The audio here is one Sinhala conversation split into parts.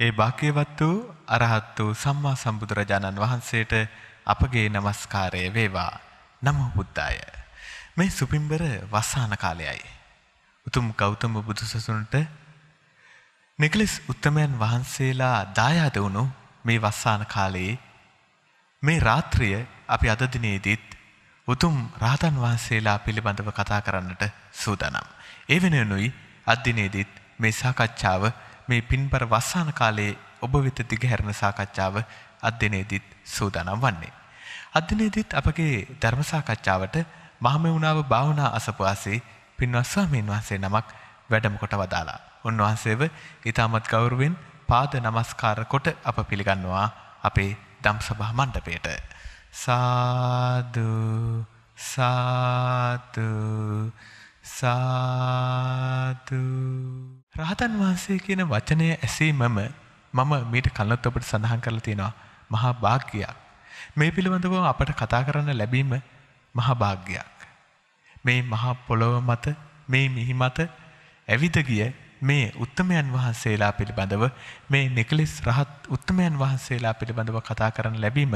ඒ භාග්‍යවත් වූ අරහත් වූ සම්මා සම්බුදුරජාණන් වහන්සේට අපගේ নমස්කාරය වේවා. නමෝ බුද්දාය. මේ සුපින්බර වස්සාන කාලයයි. උතුම් ගෞතම බුදුසසුනට නිකලස් උත්තමයන් වහන්සේලා දායාද වුණු මේ වස්සාන කාලයේ මේ රාත්‍රිය අපි අද දිනේදීත් උතුම් රහතන් වහන්සේලා පිළිබඳව කතා කරන්නට සූදානම්. ඒ වෙනුවෙනුයි අද දිනේදීත් මේ සාකච්ඡාව මේ පින්බර වස්සාන කාලයේ ඔබ වෙත දිගහැරෙන සාකච්ඡාව අද දිනේදීත් සූදානම් වන්නේ. අද දිනේදීත් අපගේ ධර්ම සාකච්ඡාවට මහමෙවුනාව භාවනා අසපුවාසේ පින්වත් ස්වාමීන් වහන්සේ නමක් වැඩම කොට වදාලා. උන්වහන්සේව ඊටමත් ගෞරවයෙන් පාද නමස්කාර කොට අප පිළිගන්නවා අපේ දම්සභා මණ්ඩපයට. සාදු සාදු සාදු රහතන් වහන්සේ කියන වචනය ඇසීමම මම මීට කලින් ඔබට සඳහන් කරලා තියෙනවා මහා භාග්‍යයක්. මේ පිළිබඳව අපට කතා කරන්න ලැබීම මහා භාග්‍යයක්. මේ මහා පොළොව මත මේ මිහි මත ඇවිද ගිය මේ උත්තමයන් වහන්සේලා පිළිබඳව මේ නිකලස් රහත් උත්තමයන් වහන්සේලා පිළිබඳව කතා කරන්න ලැබීම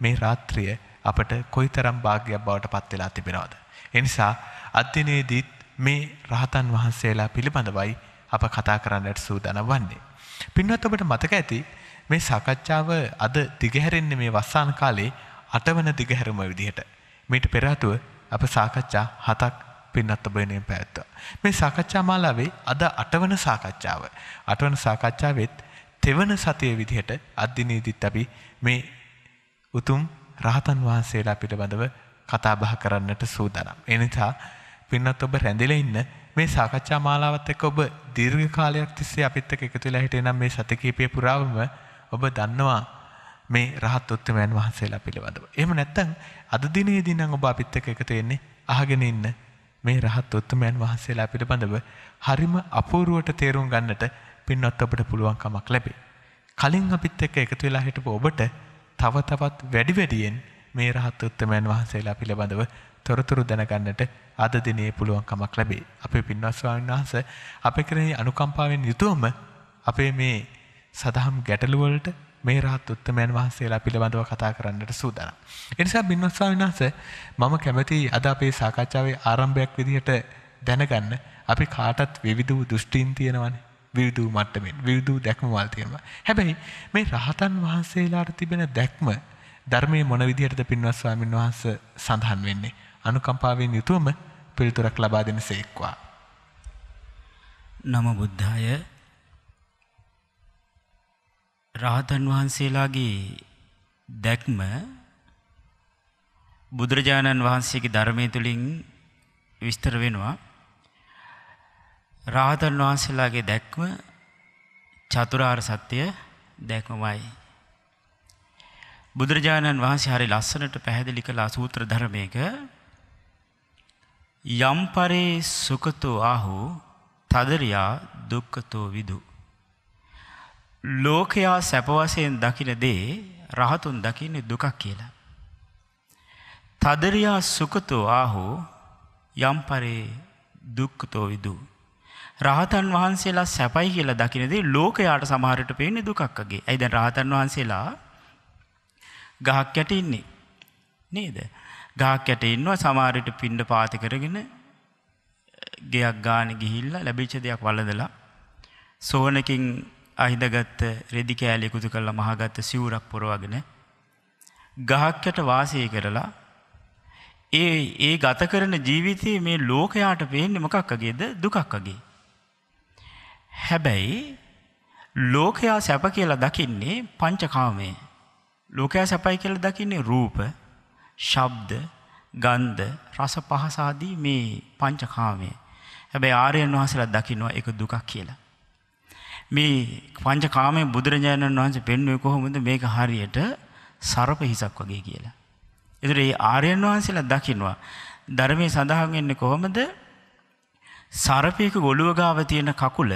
මේ රාත්‍රිය අපට කොයිතරම් වාග්යක් බවට පත් වෙලා තිබෙනවද. ඒ නිසා අද්දිනේදීත් මේ රහතන් වහන්සේලා පිළිබඳවයි අප කතා කරන්නට සූදානම් වන්නේ. පින්වත් ඔබට මතක ඇති මේ සාකච්ඡාව අද දිගහැරෙන්නේ මේ වස්සාන කාලේ අටවන දිගහැරම විදිහට. මීට පෙර අප සාකච්ඡා හතක් පින්නත් ඔබ වෙනුවෙන් පැවැත්තුවා. මේ සාකච්ඡා මාලාවේ අද අටවන සාකච්ඡාව. අටවන සාකච්ඡාවෙත් තෙවන සතිය විදිහට අද්දිනේදීත් අපි මේ උතුම් රහතන් වහන්සේලා පිළිබඳව කතා බහ කරන්නට සූදානම්. ඒ නිසා පින්නත් ඔබ රැඳිලා ඉන්න මේ සාකච්ඡා මාලාවත් එක්ක ඔබ දීර්ඝ කාලයක් තිස්සේ අපිත් එක්ක එකතු වෙලා හිටියේ නම් මේ සති කීපය පුරාවම ඔබ දන්නවා මේ රහත් උත්තමයන් වහන්සේලා පිළිබඳව. එහෙම නැත්නම් අද දිනේදී නම් ඔබ අපිත් එක්ක එකතු වෙන්නේ අහගෙන ඉන්න මේ රහත් උත්තමයන් වහන්සේලා පිළිබඳව හරිම අපූර්වට තේරුම් ගන්නට පින්වත් ඔබට පුළුවන් කමක් ලැබේ. කලින් අපිත් එක්ක එකතු වෙලා හිටපු ඔබට තව තවත් වැඩි වැඩියෙන් මේ රහත් උත්තමයන් වහන්සේලා පිළිබඳව තොරතුරු දැනගන්නට අද දිනේ පුළුවන් කමක් ලැබේ. අපේ පින්වත් ස්වාමීන් වහන්සේ අපේ කෙරෙහි අනුකම්පාවෙන් යුතුවම අපේ මේ සදහම් ගැටලු වලට මේ රහත් උත්තමයන් වහන්සේලා පිළිබඳව කතා කරන්නට සූදානම්. ඒ නිසා බින්වත් ස්වාමීන් වහන්සේ මම කැමති අද අපේ සාකච්ඡාවේ ආරම්භයක් විදිහට දැනගන්න අපි කාටත් විවිධ දෘෂ්ටීන් තියෙනවනේ. විවිධ මට්ටමින් විවිධ දැක්ම වල් තියෙනවා. හැබැයි මේ රහතන් වහන්සේලාට තිබෙන දැක්ම ධර්මයේ මොන විදිහටද පින්වත් ස්වාමීන් වහන්සේ සඳහන් වෙන්නේ? අනුකම්පාවෙන් යුතුවම පිළිතුරක් ලබා දෙන සේක්වා. නම බුද්ධාය රහතන් වහන්සේලාගේ දැක්ම බුදුරජාණන් වහන්සේගේ ධර්මය තුළින් විස්තර වෙනවා. රාහතන් වහන්සේලාගේ දැක්ම චතුරාර් සත්‍යය දැක්මමයි. බුදුරජාණන් වහන්සේ හරි ලස්සනට පැහැදිලි කලා සූත්‍ර ධර්මයක යම්පරේ සුකතෝ ආහු තදරයා දුක්කතෝ විදු. ලෝකයා සැපවසයෙන් දකින දේ රහතුන් දකින්නේ දුකක් කියලා. තදරයා සුකතෝ ආහෝ යම්පරේ දුක්කතෝ විදු. රහතන් වහන්සේලා සැපයි කියලා දකිනදේ ලෝකයාට සමහරට පේන්නේ දුකක්ගේ. ඇයිද රහතන් වහන්සේලා ගහක් යට ඉන්නේ. නේද. ගහක් යට ඉන්නවා සමාරයට පින්ඩ පාති කරගෙන ගෙයක් ගාන ගිහිල්ල ලැබිච්ච දෙයක් වලදලා සෝනකින් අහිදගත්ත රෙදි කෑලි කුතු කල්ල මහගත්ත සිවුරක් පොරවගෙන ගහක්යට වාසය කරලා ඒ ඒ ගත කරන ජීවිතයේ මේ ලෝකයාට පේන්නේ මොකක්කගේද දුකක්කගේ. හැබැයි ලෝකයා සැප කියලා දකින්නේ පංචකාමය. ලෝකයා සැපයි කියල දකින්නේ රූප, ශබ්ද, ගන්ධ, රස පහසාදී මේ පංචකාමය. හැබැයි ආර්යයන් වහන්සේලා දකින්නවා එක දුකක් කියලා. මේ පංච කාමය බුදුරජාණන් වහන්සේ පෙන්ුවේ කොහොමද මේක හරියට සරප හිසක් වගේ කියලා. එතුර ඒ ආර්යන් වහන්සේලා දකිනවා. ධර්මය සඳහන් වෙන්නේ කොහොමද සරපයක ගොළුව ගාව තියෙන කකුල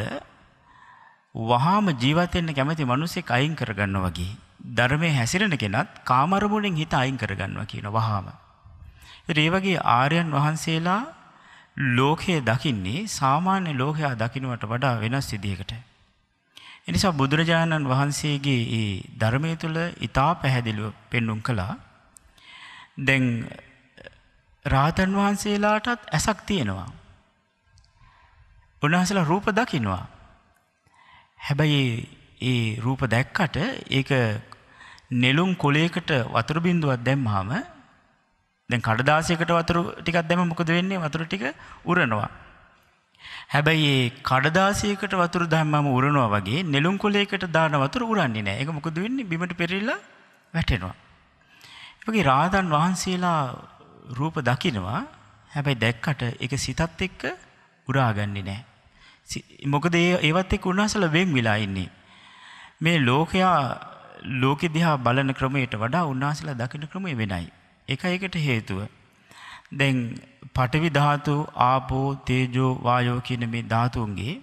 වහාම ජීවතයෙන්න්න කැමති මනුස්සෙක් අයින් කරගන්න වගේ. ධර්මය හැසිරෙන කෙනත් කාමරමුණෙන් හිත අයින් කරගන්නවා කියන වහාම. ඒ වගේ ආර්යන් වහන්සේලා ලෝකයේ දකින්නේ සාමාන්‍ය ලෝකයා දකිනුවට වඩා වෙනස් සිදියකට. එනිසා බුදුරජාණන් වහන්සේගේ ඒ ධර්මය තුළ ඉතා පැහැදිලිව පෙන්නුම් කළා. දැන් රාතන් වහන්සේලාටත් ඇසක් තියෙනවා. උන්වහන්සලා රූප දකිනවා. හැබැයි ඒ රූප දැක්කට ඒක නෙළුම් කොලේකට වතුර බින්දුවක් දැම්මහම දැන් කඩදාසියකට වතුර ටිකක් දැම්ම මොකද වෙන්නේ වතුර ටික උරනවා. හැබැයි ඒ කඩදාසියකට වතුර දැම්මම උරනවා වගේ නෙළුම් කොලයකට දාන වතුර උරන්නේ නැහැ. ඒක මොකද වෙන්නේ බිමට පෙරලිලා වැටෙනවා. ඒ වගේ රාතන් වහන්සේලා රූප දකිනවා. හැබැයි දැක්කට ඒක සිතත් එක්ක උරාගන්නේ නැහැ. මොකද ඒ ඒවත් එක්ක උන්වහන්සේලා වෙන් වෙලා ඉන්නේ. මේ ලෝකයා ලෝකෙ දිහා බලන ක්‍රමයට වඩා උන්වහන්සේලා දකින ක්‍රමය වෙනයි. ඒකයි ඒකට හේතුව. දැන් පඨවි ධාතු, ආපෝ, තේජෝ, වායෝ කියන මේ ධාතුන්ගේ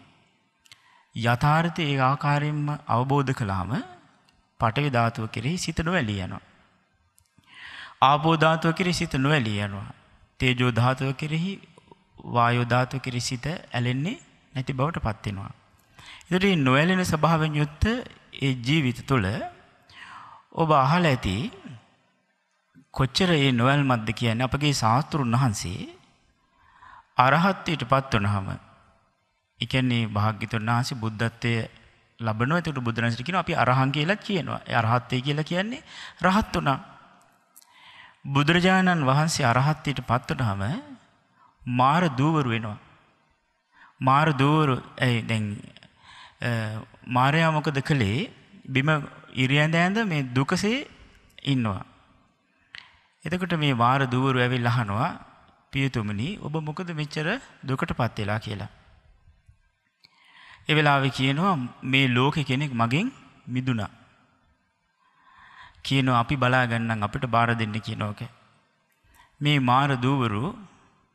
යථාර්ථය ඒ ආකාරයෙන්ම අවබෝධ කළාම පඨවි ධාතුව කෙරෙහි සිත නොඇලී යනවා. ආපෝ ධාතුව කෙරෙහි සිත නොඇලී යනවා. තේජෝ ධාතුව කෙරෙහි වායෝ ධාතුව කෙරෙහි සිත ඇලෙන්නේ නැති බවට පත් වෙනවා. ඒතර මේ නොඇලෙන ස්වභාවයෙන් යුක්ත ඒ ජීවිත තුළ ඔබ අහලා ඇති කොච්චර ඒ නොවැල්මත්ද කියන්නේ අපගේ ශාස්ත්‍රුන් වහන්සේ අරහත්ත්වයට පත් වුණාම ඒ කියන්නේ භාග්‍යතුන් වහන්සේ බුද්ධත්වය ලබනවා එතකොට බුදුරජාණන් කියනවා අපි අරහන් කියලා කියනවා. ඒ අරහත්ත්වය කියලා කියන්නේ රහත් වුණා. බුදුරජාණන් වහන්සේ අරහත්ත්වයට පත් වුණාම මාර දූවරු වෙනවා. මාර දූවරු ඒ දැන් මාරයා මොකද කළේ බිම ඉරියඳ ඇඳ මේ දුකසේ ඉන්නවා. එතකොට මේ වාර දුවරු ඇවිල් අහනවා පියතුමනි ඔබ මොකද මෙච්චර දුකට පත් වෙලා කියලා. ඒ වෙලාවේ කියනවා මේ ලෝකෙ කෙනෙක් මගෙන් මිදුණා. කියනවා අපි බලාගන්නම් අපිට බාර දෙන්න කියනෝක. මේ මාර දූවරු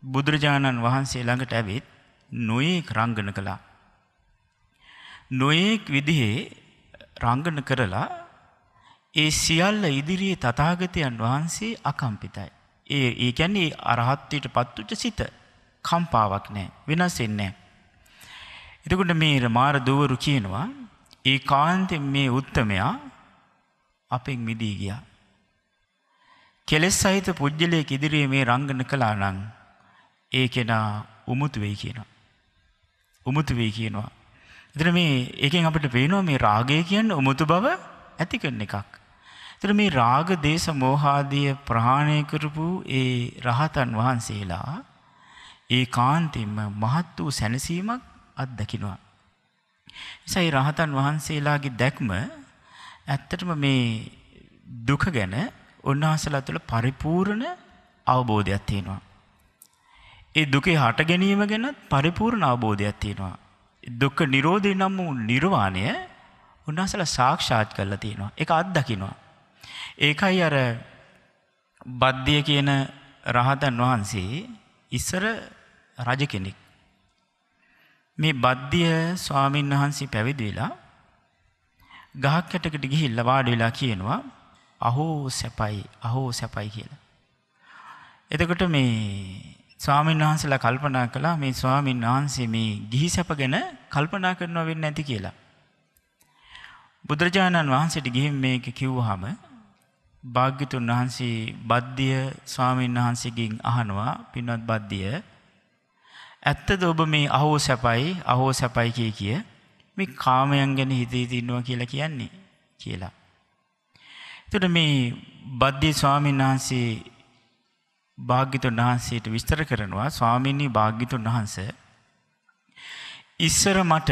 බුදුරජාණන් වහන්සේ ළඟට ඇවිත් නොයෙක් රංගන කළා. නොයෙක් විදිහේ රංගන කරලා ඒ සියල්ල ඉදිරියේ තථාගතයන් වහන්සේ අකම්පිතයි. ඒ ඒ කියන්නේ අරහත්ත්වයට පත්වෙච්ච සිත කම්පාවක් නැහැ වෙනස් වෙන්නේ නැහැ. එතකොට මේ මාර දූවරු කියනවා ඒ කාන්තෙන් මේ උත්තමයා අපෙන් මිදී ගියා. කෙලෙස් සහිත පුජ්‍යලයක ඉදිරියේ මේ රංගන කළා නම් ඒ කෙනා උමුතු වෙයි කියනවා. උමුතු වෙයි කියනවා. එතන මේ එකෙන් අපිට පේනවා මේ රාගය කියන්නේ උමුතු බව ඇති කරන එකක්. එතන මේ රාග දේශ මොහාදිය ප්‍රහාණය කරපු ඒ රහතන් වහන්සේලා ඒ කාන්තින්ම මහත් වූ සැනසීමක් අත්දකිනවා. නිසා ඒ රහතන් වහන්සේලාගේ දැක්ම ඇත්තටම මේ දුක ගැන උන්වහන්සේලා තුළ පරිපූර්ණ අවබෝධයක් තියෙනවා. ඒ දුකේ හට ගැනීම ගැනත් පරිපූර්ණ අවබෝධයක් තියෙනවා. දුක්ඛ නිරෝධය නම් වූ නිර්වාණය උන්වහන්සේලා සාක්ෂාත් කරලා තියෙනවා. ඒක අත්දකින්නවා. ඒකයි අර බද්ධිය කියන රහතන් වහන්සේ ඉස්සර රජ කෙනෙක්. මේ බද්ධිය ස්වාමීන් වහන්සේ පැවිදි වෙලා ගහක් යටකට ගිහිල්ලා වාඩි වෙලා කියනවා අහෝ සැපයි අහෝ සැපයි කියලා. එතකොට මේ ස්වාමීන් වහන්සේලා කල්පනා කළා මේ ස්වාමීන් වහන්සේ මේ ගිහි සැප ගැන කල්පනා කරනවා වෙන්නේ නැති කියලා. බුදුරජාණන් වහන්සේට ගිහින් මේක කිව්වහම භාග්‍යතුන් වහන්සේ බද්ධිය ස්වාමීන් වහන්සේගෙන් අහනවා පින්වත් බද්ධිය ඇත්තද ඔබ මේ අහෝ සැපයි අහෝ සැපයි කිය කිය මේ කාමයන් ගැන හිතේ තින්නවා කියලා කියන්නේ කියලා. එතකොට මේ බද්ධිය ස්වාමීන් වහන්සේ භාග්‍යතුන් වහන්සේට විස්තර කරනවා ස්වාමීනි භාග්‍යතුන් වහන්සේ ඉස්සර මට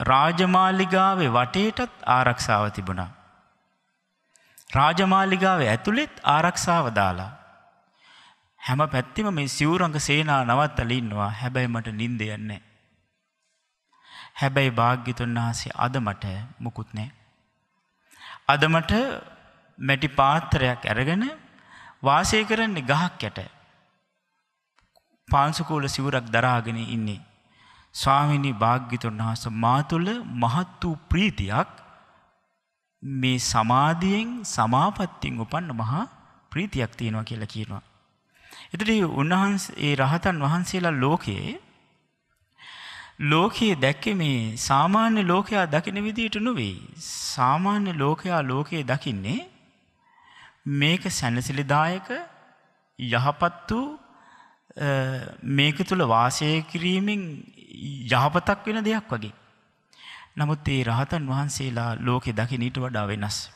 රාජමාලිගාවේ වටේටත් ආරක්ෂාව තිබුණා. රාජමාලිගාවේ ඇතුළෙත් ආරක්ෂාව දාලා. හැම පැත්තිම මේ සිවුරඟ සේනා නවත්තල ඉන්නවා හැබැයි මට නින්ද යන්නේ. හැබැයි භාග්‍යතුන් වහන්සේ අද මට මුකුත් නෑ. අද මට මැටි පාත්‍රයක් ඇරගෙන වාසය කරන්නේ ගහක් යට. පාංසුකූල සිවුරක් දරාගෙන ඉන්නේ. ස්වාමිනී භාග්‍යතුන් වහස මා තුළ මහත් වූ ප්‍රීතියක් මේ සමාධියෙන් සමාපත්තියෙන් උපන්න මහා ප්‍රීතියක් තියෙනවා කියලා කියනවා. එතට උන්වහන්සේ ඒ රහතන් වහන්සේලා ලෝකයේ ලෝකයේ දැක්කේ මේ සාමාන්‍ය ලෝකයා දකින විදියට නොවෙයි. සාමාන්‍ය ලෝකයා ලෝකයේ දකින්නේ මේක සැනසිලිදායක යහපත් වූ මේක තුළ වාසය කිරීමෙන් යහපතක් වෙන දෙයක් වගේ. නමුත් ඒ රහතන් වහන්සේලා ලෝකෙ දකිනීට වඩා වෙනස්.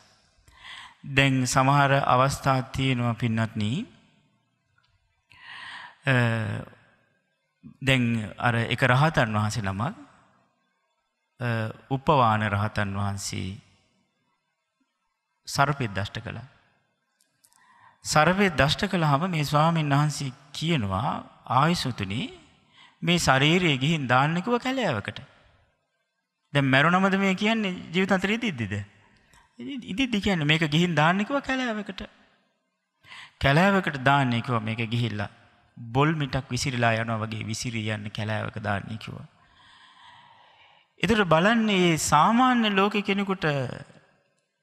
දැන් සමහර අවස්ථාත් තියෙනවා පින්නත්නී දැන් අර එක රහතන් වහන්සේ ළමක් උපවාන රහතන් වහන්සේ සරපෙත් දෂ්ට කළ. සරපෙත් දෂ්ට කළහම මේ ස්වාමීන් වහන්සේ කියනවා ආයුසුතුනි මේ ශරීරයේ ගිහින් දාන්නකුව කැලෑවකට. දැ මැරුණමද මේ කියන්නේ ජීවිත අතර ඉදිද්දිද. ඉදිදි කියන්න මේක ගිහින් දාන්නෙකුව කැලෑවකට. කැලෑවකට දාන්නෙකුව මේක ගිහිල්ලා බොල් මිටක් විසිරිලා යනවා වගේ විසිරී යන්න කැලෑවක දාන්නේ කිව. එතට බලන්නේ සාමාන්‍ය ලෝක කෙනෙකුට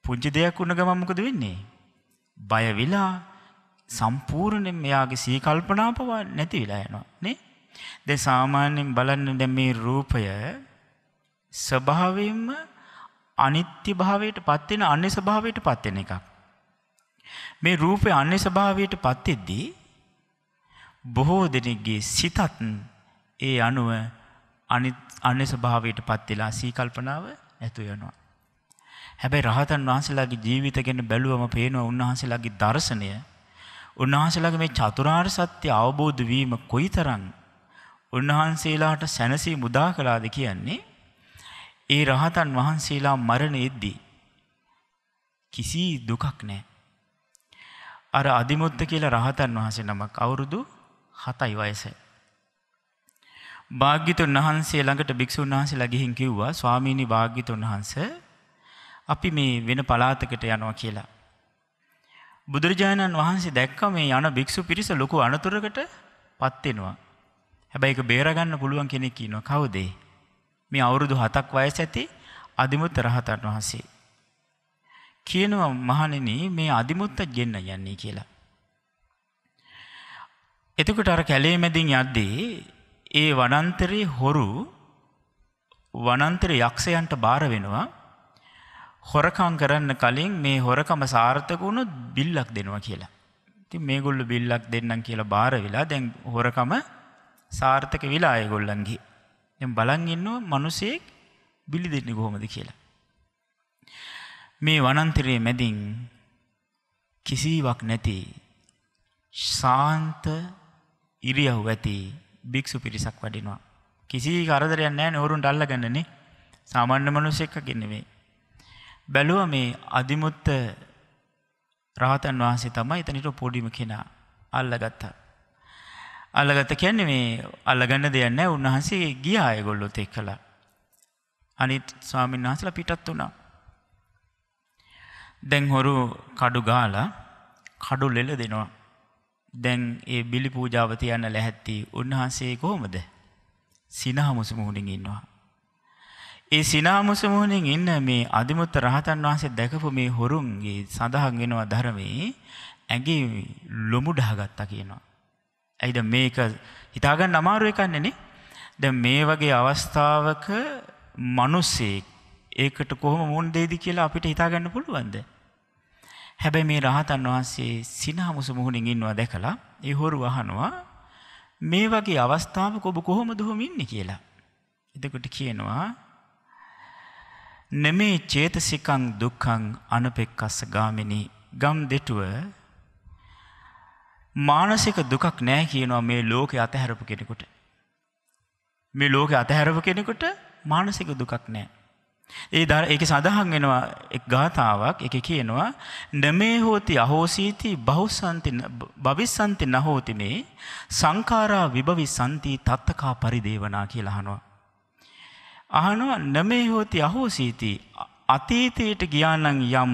පුංචි දෙයක් වුණ ගමම්මකද වෙන්නේ. බය විලා සම්පූර්ණයෙන් මෙයාගේ සීකල්පනා පවා නැති විලා යනවා නේ. දෙ සාමාන්‍යයෙන් බලන්න දැ මේ රූපය ස්වභාවයෙන්ම අනිත්‍ය භාවයට පත්වෙන අන්‍ය ස්වභාවයට පත්වෙන එකක්. මේ රූපය අන්‍ය ස්වභාවයට පත්තෙද්දී බොහෝ දෙනෙක්ගේ සිතත් ඒ අනුව අන්‍ය ස්වභාවයට පත්වෙලා සීකල්පනාව ඇතු යනවා. හැබැයි රහතන් වහන්සේලාගේ ජීවිත ගැන බැලුවම පේනවා උන්වහන්සේලාගේ දර්ශනය උන්වහන්සේලාගේ මේ චතුරාර්ය සත්‍ය අවබෝධ වීම කොයිතරම් උන්වහන්සේලාට සැනසී මුදා කළාද කියන්නේ ඒ රහතන් වහන්සේලා මරණ එද්දී කිසි දුකක් නෑ. අර අධිමුත්ත කියලා රහතන් වහන්සේ නමක් අවුරුදු හතයි වයස. භාග්‍යතුන් වහන්සේ ළඟට භික්‍ෂූන් වහන්සේ ලගිහින් කිව්වා ස්වාමීණි භාග්‍යතුන් වහන්ස අපි මේ වෙන පලාතකට යනවා කියලා. බුදුරජාණන් වහන්සේ දැක්ක මේ යන භික්‍ෂු පිරිස ලොකු අනතුරකට පත්වෙනවා. හැබැයි එක බේරගන්න පුළුවන් කෙනෙක් ඉන්නවා කවුදේ. මේ අවුරුදු හතක් වයස ඇති අධිමුත්ත රහතන් වහන්සේ. කියනවා මහණෙන මේ අධිමුත්ත ගෙන්න යන්නේ කියලා. එතකොට අර කැලේ මැදින් යද්දී ඒ වනන්තරයේ හොරු වනන්තර යක්ෂයන්ට බාර වෙනවා හොරකං කරන්න කලින් මේ හොරකම සාර්ථක වුණු බිල්ලක් දෙනවා කියලා. ති මේගොල්ලු බිල්ලක් දෙන්නම් කියලා බාර වෙලා දැන් හොරකම සාර්ථක විලා අයගොල්ලන්ගේ. එ බලන් ඉන්නවා මනුසයෙක් බිලි දෙන්නේ කොහොමද කියලා. මේ වනන්තරයේ මැදින් කිසිවක් නැති ශාන්ත ඉරියහු ඇති භික්‍ෂු පිරිසක් වඩිනවා. කිසි කරදරයක් නෑ නොවරුන්ට අල්ලගන්නනේ සාමාන්‍ය මනුස්සෙක්ක ගෙන්නෙවේ. බැලුව මේ අධිමුත්ත රාතන් වහන්සේ තමයි එතනිට පොඩිම කෙනා අල්ලගත්තා. අල්ලගත කියන්නේ මේ අල්ලගන්න දෙයන්න උන්වහන්සේ ගිය අයගොල්ලොත් එක් කලා. අනිත් ස්වාමීන් වහසල පිටත් වුණා. දැන් හොරු කඩු ගාලා කඩු ලෙල දෙනවා. දැන් ඒ බිලි පූජාවති යන්න ලැහැත්ති උන්වහන්සේ කොහොමද. සිනහමුසු මුහුණින් ඉන්නවා. ඒ සිනාමුසමුහනින් ඉන්න මේ අධිමුත්ත රහතන් වහන්සේ දැකපු මේ හොරුන්ගේ සඳහන් වෙනවා ධරමේ ඇගේ ලොමුඩහගත්තා කියනවා. ඇයිද මේක හිතාගන්න අමාරු එකන්නේනේ ද මේ වගේ අවස්ථාවක මනුස්සෙක් ඒකට කොහොම මුන් දේදි කියලා අපිට හිතාගන්න පුළුවන්ද. හැබැයි මේ රහතන් වහන්සේ සිනහමුස මුහුණින් ඉන්නවා දැකලා ඒ හොරු අහනවා මේ වගේ අවස්ථාවක ඔබ කොහොම දුහොම ඉන්න කියලා. එතකොට කියනවා නෙමේ චේතසිකං දුක්කං අනපෙක්කස්ස ගාමිනි ගම් දෙටුව මානසික දුකක් නෑ කියනවා මේ ලෝකෙ අතහැරපු කෙනෙකුට. මේ ලෝකෙ අතහැරපු කෙනෙකුට මානසික දුකක් නෑ. ඒ දර එක සඳහන් වෙනවා එක් ගාථාවක් එක කියනවා නමේ හෝති අහෝසීති බහුසන්ති භවිස්සන්ති නහෝති මේ සංකාරා විභවි සන්ති තත්තකා පරිදේවනා කියලාහනවා. අහනවා නමේ හෝති අහෝසීති අතීතයට ගියානං යම්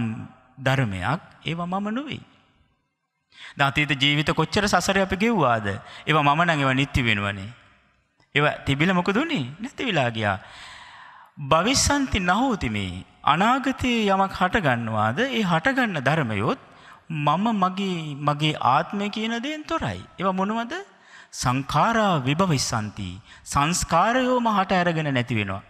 ධර්මයක් ඒව මම නොවෙයි. අතීත ජීවිත කොච්චර සසර අපි ගෙව්වාද ඒව මම නං ඒව නිත්ති වෙනුවනේ. ඒව තිබිල මොකදුනේ නැති වෙලා ගියා. භවිස්සන්ති නහෝතිමේ අනාගතයේ යමක් හටගන්නවාද ඒ හටගන්න ධර්මයොත් මම මගේ මගේ ආත්මය කියන දෙයෙන් තොරයි. ඒව මොනවද සංඛාරා විභවිස්සන්ති. සංස්කාරයෝම හට ඇරගෙන නැති වෙනවා.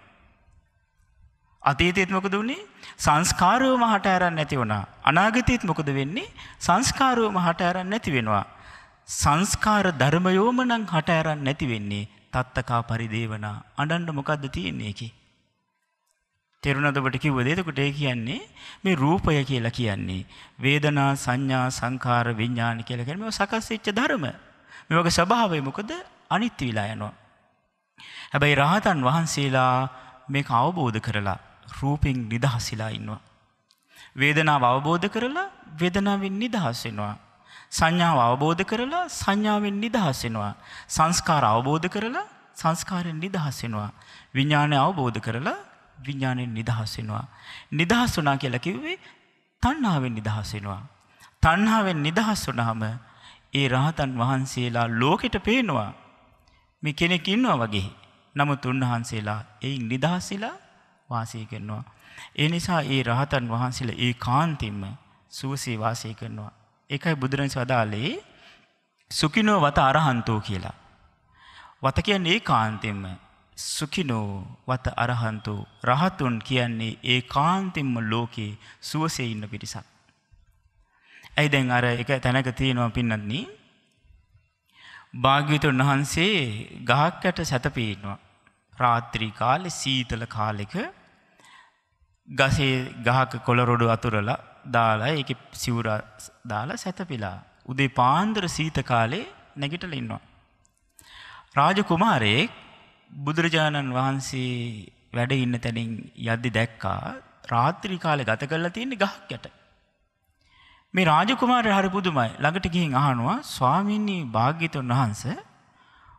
අතීතයත් මොකද වුණේ සංස්කාරයෝම හට ඇරන් නැති වුණා. අනාගතයත් මොකද වෙන්නේ සංස්කාරයෝම හට ඇරන් නැති වෙනවා. සංස්කාර ධර්මයෝම නං හට ඇරන් නැති වෙන්නේ තත්තකා පරිදේවන අඩන්ඩ මොකක්ද තියෙන්නේ එක. තෙරුණදකට කිව්ව දෙතකොට ඒ කියන්නේ මේ රූපය කියලා කියන්නේ. වේදනා සංඥා සංකාර විඤ්ඥාන කියල කරම සකස් වෙච්ච ධර්ම. මෙවගේ ස්වභාවය මොකද අනිත්‍ය විලා යනවා. හැබැයි රහතන් වහන්සේලා මේක අවබෝධ කරලා රූපෙන් නිදහස්සිලා ඉන්නවා. වේදනාව අවබෝධ කරලා වෙදනාවෙන් නිදහස් වෙනවා. සංඥාව අවබෝධ කරලා සංඥාවෙන් නිදහස් වෙනවා. සංස්කාර අවබෝධ කරලා සංස්කාරයෙන් නිදහස් වෙනවා. විඥානය අවබෝධ කරලා විඥාණයෙන් නිදහස් වෙනවා. නිදහස් වුණා කියලා කිව්වේ තණ්හාවෙන් නිදහස් වෙනවා. තණ්හාවෙන් නිදහස් වුණාම ඒ රහතන් වහන්සේලා ලෝකෙට පේනවා. මේ කෙනෙක් ඉන්නවා වගේ. නමුත් උන්වහන්සේලා එයින් නිදහස්සිලා වාසය කරනවා. ඒ නිසා ඒ රහතන් වහන්සේලා ඒ කාන්තින්ම සුවසේ වාසය කරනවා. ඒකයි බුදුරජාණන් වදාළේ සුඛිනෝ වත අරහන්තෝ කියලා. වත කියන්නේ ඒ කාන්තින්ම සුඛිනෝ වත අරහන්තෝ රහතුන් කියන්නේ ඒ කාන්තින්ම ලෝකේ සුවසේ ඉන්න පිරිසක්. ඇයි දැන් අර එක තැනක තියෙනවා පින්නත්නි භාග්‍යතුන් වහන්සේ ගහක් යට සැතපීනවා. රාත්‍රී කාලෙ සීතල කාලෙක ගසේ ගහක කොළරොඩු අතුරලා දාලා එක සිවුර දාලා සැතපිලා. උදේ පාන්දර සීත කාලේ නැගිටල ඉන්නවා. රාජකුමාරයෙක් බුදුරජාණන් වහන්සේ වැඩ ඉන්න තැනින් යද්දි දැක්කා රාත්‍රී කාලෙ ගත කරලා තියන්නේ ගහක් යට. මේ රාජකුමාරය හරි පුදුමයි ළඟට ගිහින් අහනවා ස්වාමීනී භාග්‍යතුන් වහන්ස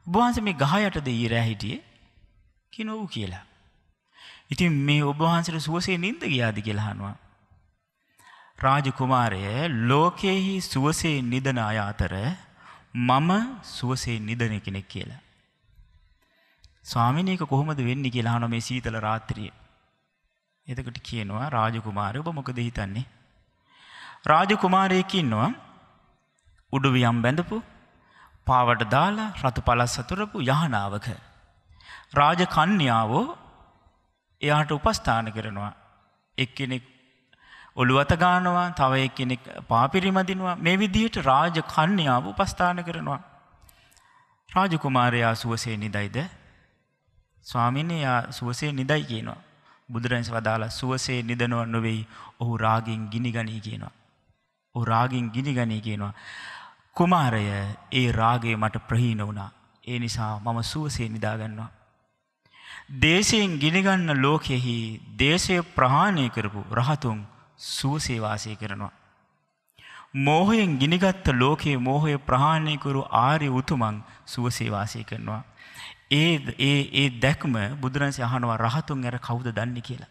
ඔබවහන්ස මේ ගහයටද ඊරෑ හිටියේ කිනොව් කියලා. ඉතින් මේ ඔබවහන්සට සුවසේ නින්ද ගියාද කියලහනවා. රාජකුමාරය ලෝකයෙහි සුවසේ නිදන අය අතර මම සුවසේ නිදන කෙනෙක් කියලා. ස්වාමිනයක කොහොමද වෙන්න කියලාහන මේ සීතල රාත්‍රිය. එතකට කියනවා රාජකුමාරය ඔබ මොකද හිතන්නේ. රාජකුමාරයකින්නවා උඩුවියම් බැඳපු පාවට දාලා රතු පලස් සතුරපු යහනාවක. රාජ කන්‍යාවෝ එයාට උපස්ථාන කරනවා. එක්කෙනෙක් ඔළුවත ගානවා තව එක්කෙනෙක් පාපිරිමදිනවා මේ විදිහට රාජ කන්‍යාව උපස්ථාන කරනවා. රාජකුමාරයා සුවසේ නිදයිද ස්වාමිනය සුවසේ නිදයි කියනවා. බුදුරන්ස වදාලා සුවසේ නිදනුව නොවෙයි ඔහු රාගින් ගිනිගනී කියනවා. ඔහු රාගින් ගිනිගනී කියනවා. කුමාරය ඒ රාගේ මට ප්‍රහීන වුණා. ඒ නිසා මම සුවසේ නිදාගන්නවා. දේශයෙන් ගිනිගන්න ලෝකෙහි දේශය ප්‍රහාණය කරපු රහතුන් සුවසේවාසය කරනවා. මෝහයෙන් ගිනිගත්ත ලෝකයේ මෝහය ප්‍රහාණයකරු ආරය උතුමන් සුවසේවාසය කරනවා. ඒ ඒ ඒ දැක්ම බුදුරන්සේ අහනවා රහතුන් ඇර කවුද දන්නේ කියලා.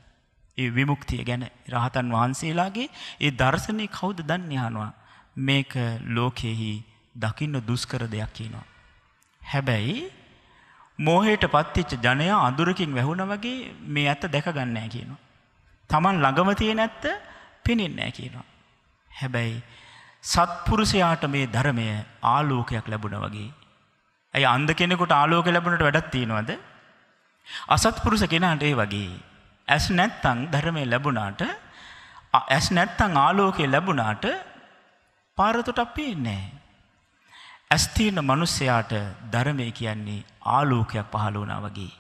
ඒ විමුක්තිය ගැන රහතන් වහන්සේලාගේ ඒ දර්ශනය කවුද දන්න යනවා. මේක ලෝකයෙහි දකින්න දුස්කර දෙයක් කියනවා. හැබැයි මෝහයට පත්තිච්ච ජනයා අඳුරකින් වැහුණ වගේ මේ ඇත්ත දැකගන්නෑ කියනවා. තමන් ළඟම තියෙන ඇත්ත පෙනෙන්නෑ කියනවා. හැබැයි සත්පුරුෂයාට මේ ධර්මය ආලෝකයක් ලැබුණ වගේ. ඇයි අන්ද කෙනෙකුට ආලෝක ලැබුණට වැඩත් තියෙනවද. අසත්පුරුෂ කෙනාට ඒ වගේ. ඇස් නැත්තං ධර්මය ලැබුණාට ඇස් නැත්තං ආලෝකය ලැබුණාට පාරතුට අපේන්නේ. ඇස්තියන මනුස්සයාට ධර්මය කියන්නේ ආලෝකයක් පහළ වනා වගේ.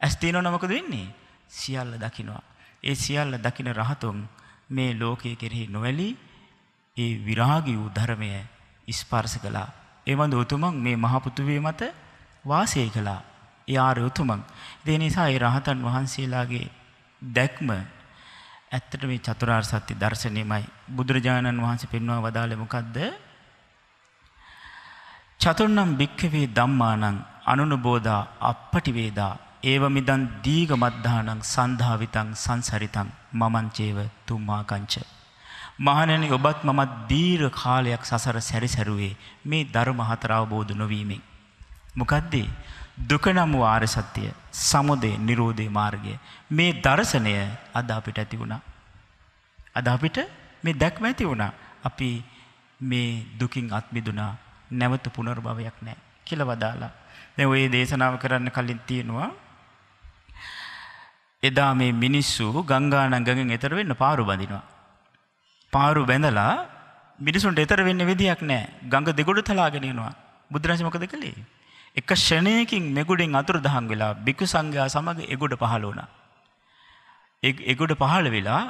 ඇස්තියන නමකද වෙන්නේ සියල්ල දකිනවා. ඒ සියල්ල දකින රහතුන් මේ ලෝකය කෙරෙහි නොවැලී ඒ විරාගි වූ ධර්මය ඉස්පර්ස කලා. එමඳ උතුමන් මේ මහපුතුවේ මත වාසය කලා. යාර උතුමන්. දේ නිසා ඒ රහතන් වහන්සේලාගේ දැක්ම ඇත්තට මේ චතුරාර් සත්‍ය දර්ශනයමයි බුදුරජාණන් වහන්සේ පෙන්වා වදාළ මොකක්ද චතුර්නම් භික්කවේ දම්මානං අනුනුබෝධා අපපටිවේදා ඒවමිදන් දීග මද්ධානං සන්ධාවිතං සංසරිතං මමංචේව තුම්මාකංච. මහනනි ඔබත් මමත් දීර කාලයක් සසර සැරිසැරුවේ මේ ධර්ම හතර අවබෝධ නොවීමෙන්. මොකද්දේ දුක නම් වූ ආර්ය සත්‍ය සමුදය නිරෝධය මාර්ගය මේ දර්ශනය අද අපිට ඇති වුණා. අද අපිට මේ දැක්ම ඇති වුණා. අපි මේ දුකින් අත්මිදුනා නැවත පුනර්භවයක් නෑ කියල වදාලා. දැ ඔය දේශනාව කරන්න කලින් තියෙනවා. එදා මේ මිනිස්සු ගංගානංගගෙන් එතර වෙන්න පාරු බඳිනවා. පාරු බැඳලා මිනිසුන්ට එතර වෙන්න විදියක් නෑ ගඟ දෙගොඩ තලාගෙනෙනවා බුදුරජමකද කළේ. එක ෂණයකින් මෙගුඩෙන් අතුරු දහන් වෙලා බිකු සංඝයා සමඟ එගොඩ පහළ වුණ. එගොඩ පහළ වෙලා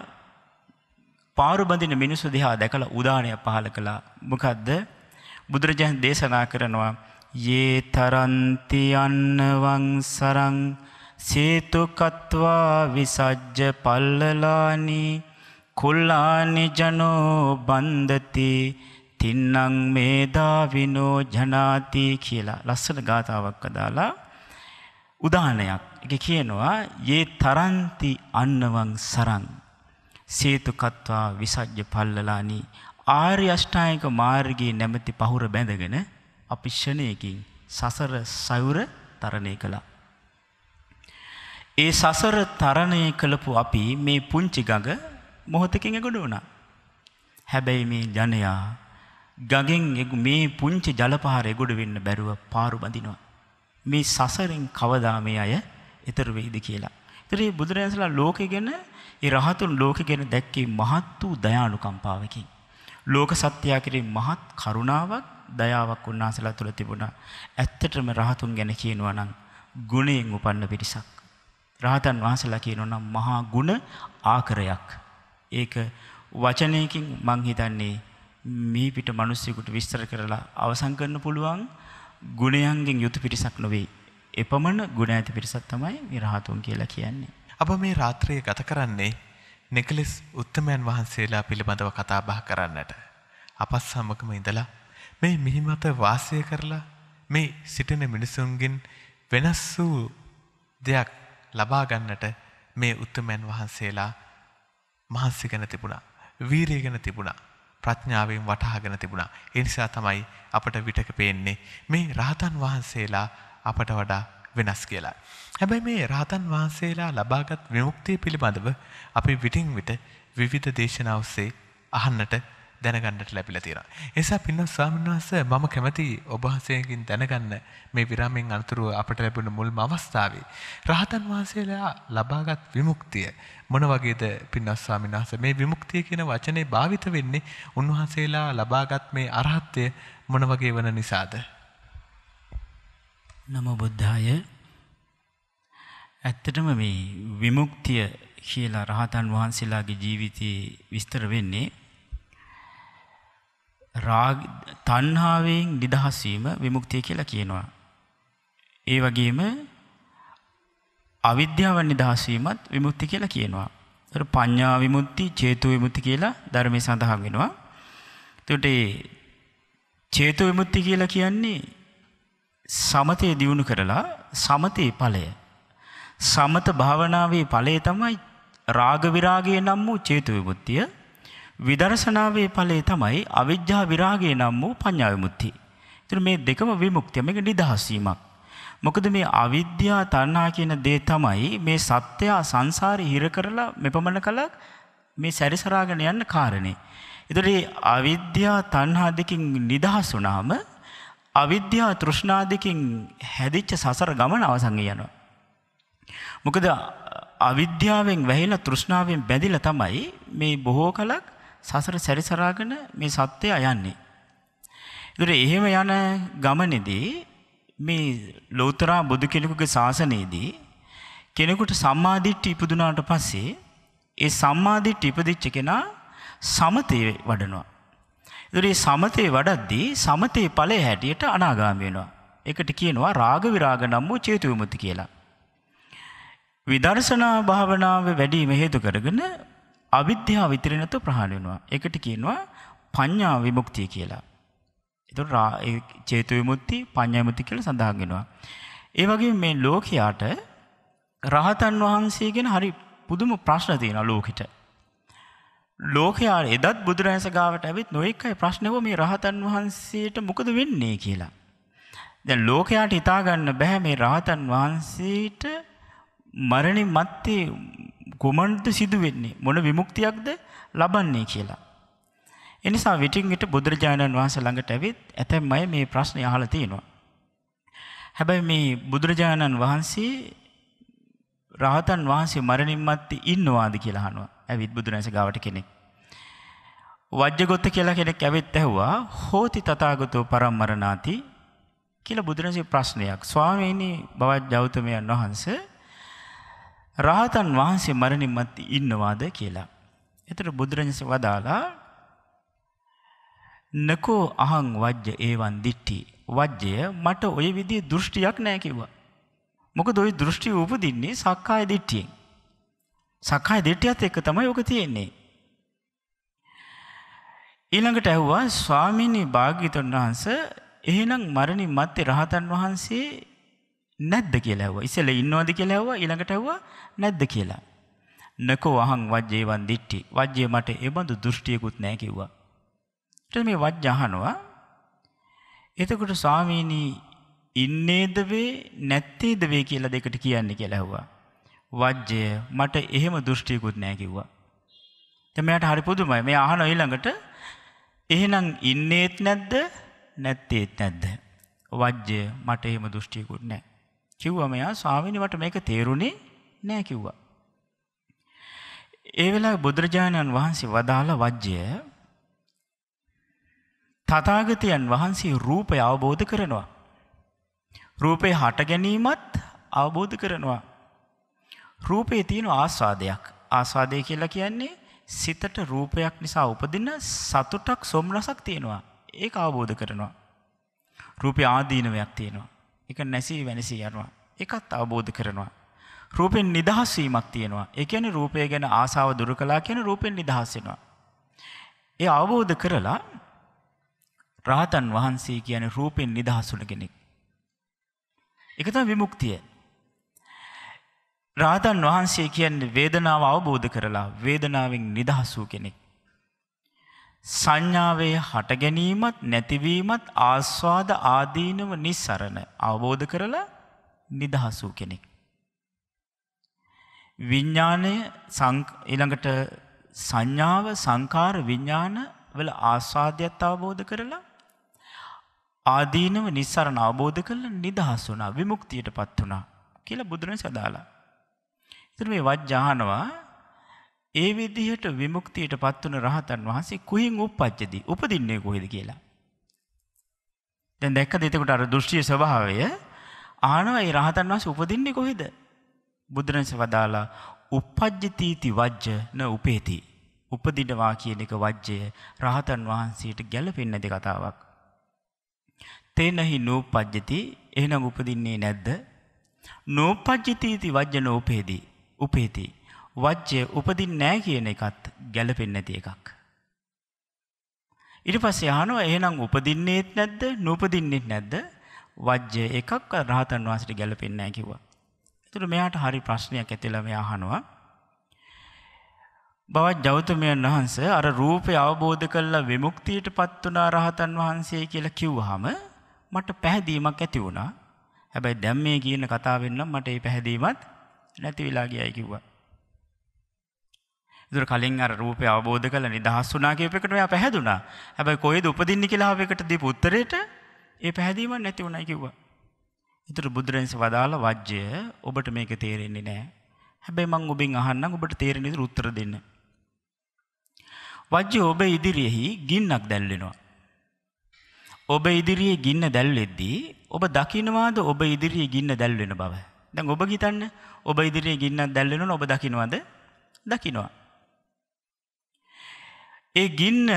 පාරු බඳින මිනිස්සු දිහා දැකළ උදානය පහල කළා මොකක්ද බුදුරජාණන් දේශනා කරනවා ඒ තරන්ති අන්නවං සරං සේතුකත්වා විසජ්ජ පල්ලලානී කුල්ලානි ජනෝ බන්ධති තින්නං මේදාවිනෝ ජනාති කියලා. ලස්සන ගාථාවක් අදාලා උදාහනයක් එක කියනවා ඒ තරන්ති අන්නවං සරං සේතුකත්වා විසජ්‍ය පල්ලලානී ආර්ය අෂ්ටායක මාර්ගයේ නැමැති පහුර බැඳගෙන අපි ෂණයකින් සසර සයුර තරණය කළා. ඒ සසර තරණය කළපු අපි මේ පුංචි ගඟ මොහොතකින් එගොඩ වුණා. හැබැයි මේ ජනයා ගගෙන් මේ පුංචි ජලපහර එගොඩ වෙන්න බැරුව පාරු බඳිනවා. මේ සසරින් කවදා මේ අය එතර වෙයිද කියලා. තරේ බුදුරජාණන්සලා ලෝකෙ ගැන ඒ රහතුන් ලෝකෙ ගැන දැක්කේ මහත් වූ දයානුකම්පාවකින්. ලෝක සත්‍යයා කෙරේ මහත් කරුණාවක් දයාවක් උන්වහන්සේලා තුළ තිබුණා. ඇත්තටම රහතුන් ගැන කියනවා නම් ගුණයෙන් උපන්න පිරිසක්. රහතන් වහන්සේලා කියනවා නම් මහා ගුණ ආකරයක්. ඒක වචනයකින් මං හිතන්නේ මේ පිට මිනිස්සුෙකුට විස්තර කරලා අවසන් කරන්න පුළුවන් ගුණයන්ගෙන් යුතු පිරිසක් නොවේ. එපමණ ගුණ ඇති පිරිසක් තමයි මේ රහතුන් කියලා කියන්නේ. අප මේ රාත්‍රිය ගත කරන්නේ නෙකලෙස් උත්තමයන් වහන්සේලා පිළිබඳව කතා බහ කරන්නට. අපත් සමගම ඉඳලා මේ මිහිමත වාසය කරලා මේ සිටින මිනිසුන්ගෙන් වෙනස් වූ දෙයක් ලබා ගන්නට මේ උත්තමයන් වහන්සේලා මහන්සි ගැන තිබුණා. වීරිය ගැන තිබුණා. ප්‍රඥාවෙන් වටහාගෙන තිබුණා. ඒ නිසා තමයි අපට විටක පේන්නේ මේ රහතන් වහන්සේලා අපට වඩා වෙනස් කියලා. හැබැයි මේ රහතන් වහන්සේලා ලබාගත් විමුක්තිය පිළිබඳව අපි විටින් විට විවිධ දේශනා ඔස්සේ අහන්නට දැනගන්නට ලැබිලා තියෙනවා. ඒ නිසා පින්වත් ස්වාමීන් වහන්සේ මම කැමති ඔබ වහන්සේගෙන් දැනගන්න මේ විරාමයෙන් අනතුරුව අපට ලැබුණ මුල්ම අවස්ථාවේ රහතන් වහන්සේලා ලබාගත් විමුක්තිය මොන වගේද පින්වත් ස්වාමීන් වහන්සේ මේ විමුක්තිය කියන වචනේ භාවිත වෙන්නේ උන්වහන්සේලා ලබාගත් මේ අරහත්ත්වය මොන වගේ වන නිසාද? නමෝ බුද්ධාය ඇත්තටම මේ විමුක්තිය කියලා රහතන් වහන්සේලාගේ ජීවිතයේ විස්තර වෙන්නේ රාග තණ්හාවෙන් නිදහස් වීම විමුක්තිය කියලා කියනවා. ඒ වගේම අවිද්‍යාවෙන් නිදහස් වීමත් විමුක්ති කියලා කියනවා. ඒතර පඤ්ඤා විමුක්ති, චේතු විමුක්ති කියලා ධර්මයේ සඳහන් වෙනවා. එතකොට චේතු විමුක්ති කියලා කියන්නේ සමතේ දියුණු කරලා සමතේ ඵලය. සමත භාවනාවේ ඵලය තමයි රාග විරාගය නම් වූ චේතු විමුක්තිය. විදර්ශනාවේ ඵලය තමයි අවිජ්ජා විරාගය නම් වූ පඤ්ඤා විමුක්තිය. ඉතින් මේ දෙකම විමුක්තිය. මේක නිදහස් වීමක්. මොකද මේ අවිද්‍යා තණ්හා කියන දේ තමයි මේ සත්‍යය සංසාරේ හිර කරලා මෙපමණ කලක් මේ සැරිසරාගෙන යන්න කාරණේ. ඒතර මේ අවිද්‍යා තණ්හා දෙකින් නිදහස් වුණාම අවිද්‍යා තෘෂ්ණා දෙකින් හැදිච්ච සසර ගමන අවසන් යනවා. මොකද අවිද්‍යාවෙන් වැහිලා තෘෂ්ණාවෙන් බැඳිලා තමයි මේ බොහෝ කලක් සසර සැරිසරාගෙන මේ සත්‍යය යන්නේ. ඒතර එහෙම යන ගමනේදී මේ ලෝතරා බුදු කෙනෙකුගේ ශාසනයේදී කෙනෙකුට සම්මාදිට්ඨි ඉපදුනාට පස්සේ ඒ සම්මාදිට්ඨි ඉපදිච්ච කෙනා සමතේ වඩනවා. ඒතර මේ සමතේ වඩද්දී සමතේ ඵලයේ හැටියට අනාගාමී වෙනවා. ඒකට කියනවා රාග විරාග නම් වූ චේතු විමුක්ති කියලා. විදර්ශනා භාවනාව වැඩිම හේතු කරගෙන අවිද්‍යාව විතරේ නැතුව ප්‍රහාණය වෙනවා. ඒකට කියනවා පඤ්ඤා විමුක්තිය කියලා. ඒතකොට චේතු විමුක්ති පඤ්ඤා විමුක්ති කියලා සඳහන් වෙනවා. ඒ වගේම මේ ලෝකයාට රහතන් වහන්සේ ගැන හරි පුදුම ප්‍රශ්න තියෙනවා ලෝකෙට. ලෝකයා එදත් බුදුරජාණන් ගාවට ඇවිත් නොඑක අය ප්‍රශ්නව මේ රහතන් වහන්සේට මොකද වෙන්නේ කියලා. දැන් ලෝකයාට හිතා ගන්න බෑ මේ රහතන් වහන්සේට මරණින් මත්තේ කුමන්ද සිදු වෙන්නේ මොන විමුක්තියක්ද ලබන්නේ කියලා. එනිසා විටින් විට බුදුරජාණන් වහන්සේ ළඟට ඇවිත් ඇතැම් අය මේ ප්‍රශ්නේ අහලා තියෙනවා. හැබැයි මේ බුදුරජාණන් වහන්සේ රහතන් වහන්සේ මරණින් මත්තේ ඉන්නවාද කියලා අහනවා. ඇවිත් බුදුරජාණන් ගාවට කෙනෙක්. වජ්ජගොත්ත කියලා කෙනෙක් ඇවිත් ඇහුවා හෝති තථාගතෝ පරම්මරණාති කියලා බුදුරජාණන්සේ ප්‍රශ්නයක්. ස්වාමීනි බවත් ගෞතමයන් වහන්සේ රහතන් වහන්සේ මරණින් මත්තේ ඉන්නවාද කියලා. එතකොට බුදුරජාණන්සේ වදාලා නකෝ අහං වජ්‍ය ඒවන් දිට්ටි වජ්‍යය මට ඔය විදිහේ දෘෂ්ටියක් නෑ කිව්වා. මොකද ওই දෘෂ්ටිය උපදින්නේ සක්කාය දිට්ඨියෙන්. සක්කාය දිට්ඨියත් එක්ක තමයි ඔක තියෙන්නේ. ඊළඟට ඇහුවා ස්වාමීනි භාග්‍යතුන් වහන්සේ එහෙනම් මරණින් මත්තේ රහතන් වහන්සේ නැද්ද කියලා ඇහුවා. ඉස්සෙල්ලා ඉන්නවද කියලා ඇහුවා ඊළඟට ඇහුවා නැද්ද කියලා. නකෝ අහං වජ්ජේවන් දිට්ටි. වජ්ජේ මට ඒ බඳු දෘෂ්ටියකුත් නැහැ කිව්වා. ඊට මේ වජ්ජ අහනවා. එතකොට ස්වාමීනි ඉන්නේද වේ නැත්තේද වේ කියලා දෙකට කියන්නේ කියලා ඇහුවා. වජ්ජය මට එහෙම දෘෂ්ටියකුත් නැහැ කිව්වා. දැන් මෙයාට හරි පුදුමයි. මේ අහන ඊළඟට එහෙනම් ඉන්නේත් නැද්ද නැත්තේත් නැද්ද? වජ්ජය මට එහෙම දෘෂ්ටියකුත් නැහැ. කිව්වා මෙයා ස්වාමීනි මට මේක තේරුනේ නැහැ කිව්වා. ඒ වෙලාවේ බුදුරජාණන් වහන්සේ වදාළ වජ්ජය තථාගතයන් වහන්සේ රූපය අවබෝධ කරනවා. රූපේ හට ගැනීමත් අවබෝධ කරනවා. රූපේ තියෙන ආස්වාදයක්. ආස්වාදය කියලා කියන්නේ සිතට රූපයක් නිසා උපදින සතුටක් සොම්නසක් තියෙනවා. ඒක අවබෝධ කරනවා. රූපේ ආදීනවයක් තියෙනවා. ඒක නැසී වෙනසී යනවා. ඒකත් අවබෝධ කරනවා. රූපෙන් නිදහස් වීමක් තියෙනවා. ඒ කියන්නේ රූපය ගැන ආසාව දුරු කළා කියන රූපෙන් නිදහස් වෙනවා. ඒ අවබෝධ කරලා රහතන් වහන්සේ කියන්නේ රූපෙන් නිදහස් වුණ කෙනෙක්. ඒක තමයි විමුක්තිය. රාතන් වහන්සේ කියන්නේ වේදනාව අවබෝධ කරලා වේදනාවෙන් නිදහස් වූ කෙනෙක්. සංඥාවේ හට ගැනීමත් නැතිවීමත් ආස්වාද ආදීනව නිස්සරණ අවබෝධ කරලා නිදහස් වූ කෙනෙක්. විඤ්ඥානය ඊළඟට සංඥාව සංකාර විඤ්ඥාන වල ආස්වාධ්‍යත් අවබෝධ කරලා ආදීනව නිස්සරණ අවබෝධ කරල නිදහස් වුනා විමුක්තියට පත් වනා කියලා බුදුරන සදාලා. ඉතුර මේ වජ්ජාහනවා ඒ විදිහට විමුක්තියට පත්වන රහතන් වහන්සේ කුහින් උපපච්චදී උපදින්නේ කොහෙද කියලා. දැන් දැක්ක දෙතකොට අර දෘෂ්ටිය ස්වභාවය ආනවා ඒ රහතන් වහන්සේ උපදින්නේ කොහෙද? බුදුරජාණන් වදාලා uppajjati වජ්ජ න උපේති. උපදිනවා කියන එක වජ්ජය රහතන් වහන්සේට ගැළපෙන්නේ නැති කතාවක්. තේනහි නූපජ්ජති එහෙනම් උපදින්නේ නැද්ද? නූපජ්ජතිති වජ්ජ නෝපේති. උපේති. වජ්ජය උපදින්නේ නැහැ කියන එකත් ගැළපෙන්නේ නැති එකක්. ඊට පස්සේ අහනවා එහෙනම් උපදින්නේත් නැද්ද? නූපදින්නේත් නැද්ද? වජ්ජය එකක් රහතන් වහන්සේට ගැළපෙන්නේ නැහැ කිව්වා. ඒතර මෙයාට හරි ප්‍රශ්නයක් ඇතිලා මෙයා අහනවා. බවත් ජෞතමයන් වහන්සේ අර රූපය අවබෝධ කරලා විමුක්තියට පත් වුණා රහතන් වහන්සේ කියලා කිව්වහම මට පැහැදීමක් ඇති වුණා. හැබැයි දැන් මේ කියන කතාවෙන් නම් මට ඒ පැහැදීමත් නැති වෙලා ගියයි කිව්වා. ඒතර කලින් අර රූපය අවබෝධ කරලා නිදහස් වුණා කියප එකට මෙයා පැහැදුනා. හැබැයි කොහෙද උපදින්නේ කියලා ආව එකට දීපු උත්තරේට ඒ පැහැදීමක් නැති වුණයි කිව්වා. ඒතර බුදුරජාණන් වදාළ වජ්ජය ඔබට මේක තේරෙන්නේ නැහැ. හැබැයි මම ඔබෙන් අහන්නම් ඔබට තේරෙන විදිහට උත්තර දෙන්න. වජ්ජය ඔබ ඉදිරියෙහි ගින්නක් දැල්වෙනවා. ඔබ ඉදිරියේ ගින්න දැල්වෙද්දී ඔබ දකින්නවාද ඔබ ඉදිරියේ ගින්න දැල්වෙන බව. දැන් ඔබ හිතන්න ඔබ ඉදිරියේ ගින්නක් දැල්වෙනවනේ ඔබ දකින්නවද? දකින්නවා. ඒ ගින්න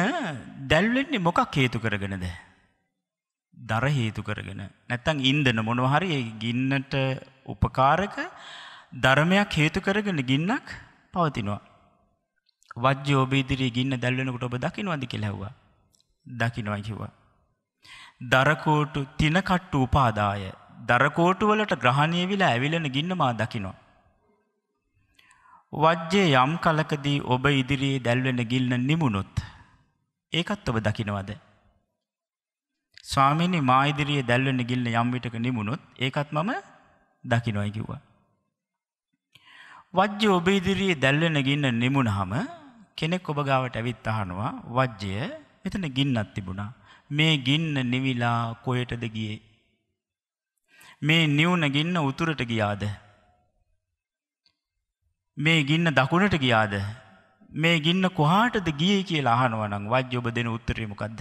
දැල්වෙන්නේ මොකක් හේතු කරගෙනද? දර හේතු කරගෙන. නැත්තම් ඉන්ධන මොනවා හරි ඒ ගින්නට උපකාරක ධර්මයක් හේතු කරගෙන ගින්නක් පවතිනවා. වජ්‍ය ඔබ ඉදිරියේ ගින්න දැල්වෙනකොට ඔබ දකින්නවද කියලා ඇහුවා. දකින්නවා කිව්වා. දරකෝටු තිනකට්ටු උපාදාය දරකෝටු වලට ග්‍රහණය විලා ඇවිලෙන ගින්න මා දකිනවා. වජ්‍යය යම් කලකදී ඔබ ඉදිරියේ දැල්වෙන ගිල්න නිමුණොත් ඒකත් ඔබ දකිනවද. ස්වාමිනි මා ඉදිරියේ දැල්වෙන ගිල්න යම් විටක නිමුණොත් ඒකත් මම දකිනොයි කිව්වා. වජ්‍ය ඔබ ඉදිරියේ දැල්වෙන ගින්න නිමුණහම කෙනෙක් ඔබ ගාවට ඇවිත් අහනවා වජ්‍යය මෙතන ගින්නත් තිබුණා. මේ ගින්න නිවිලා කොයටද ගියේ. මේ නිවුන ගින්න උතුරට ගියාද. මේ ගින්න දකුණට ගියාද. මේ ගින්න කොහාටද ගිය කියලා අහනවනම් වජ්‍ය ඔබ දෙන උත්තරයමකක්ද.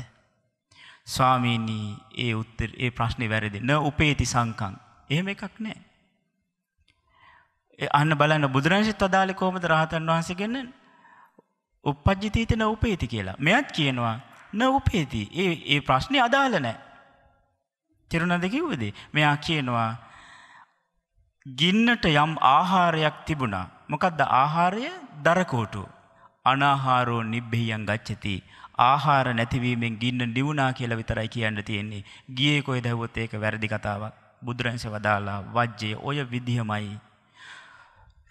ස්වාමීනී ඒ උත්තර ඒ ප්‍රශ්නය වැරදි න උපේති සංකං එහෙම එකක් නෑ. අන්න බලන්න බුදුරංශිත් අදාලි කෝමද රහතන් වහන්සේගෙන්න උපපජ්ජිතීත න උපේති කියලා. මෙයත් කියනවා න උපේති ඒ ඒ ප්‍රශ්නය අදාල නෑ. තෙරුණද කිව්වදේ මෙයා කියනවා ගින්නට යම් ආහාරයක් තිබුණා. මොකක්ද ආහාරය දරකෝටු. අනාහාරෝ නිබ්බෙහියන් ගච්චති. ආහාර නැතිවීමෙන් ගින්න නිවුනා කියලා විතරයි කියන්න තියෙන්නේ. ගියේ කොයි දැහුවොත් ඒක වැරදි කතාවක්. බුදුරන්ස වදාලා වජ්ජය ඔය විදිහමයි.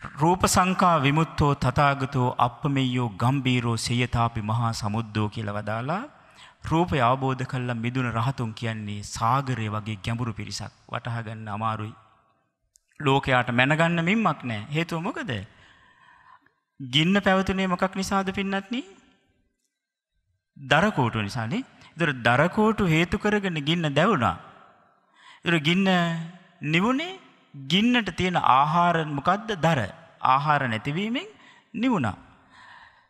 රූප සංකා විමුත්තෝ තතාගතෝ අප්පමෙයෝ ගම්බීරෝ සයතාපි මහා සමුද්දෝ කියලා වදාලා රූපය අවබෝධ කල්ලා මිදුන රහතුන් කියන්නේ සාගරය වගේ ගැඹුරු පිරිසක් වටහගන්න අමාරුයි. ලෝකයාට මැනගන්න මින්මක් නෑ හේතුව මොකද. ගින්න පැවතුනේ මොකක් නිසාද පින්නත්න දරකෝටු නිසානේ දර දරකෝටු හේතු කරගෙන ගින්න දැවුණා. දර ගින්න නිවුණේ ගින්නට තියෙන ආහාර මොකක්ද දර ආහාර නැතිවීමෙන් නිවුණා.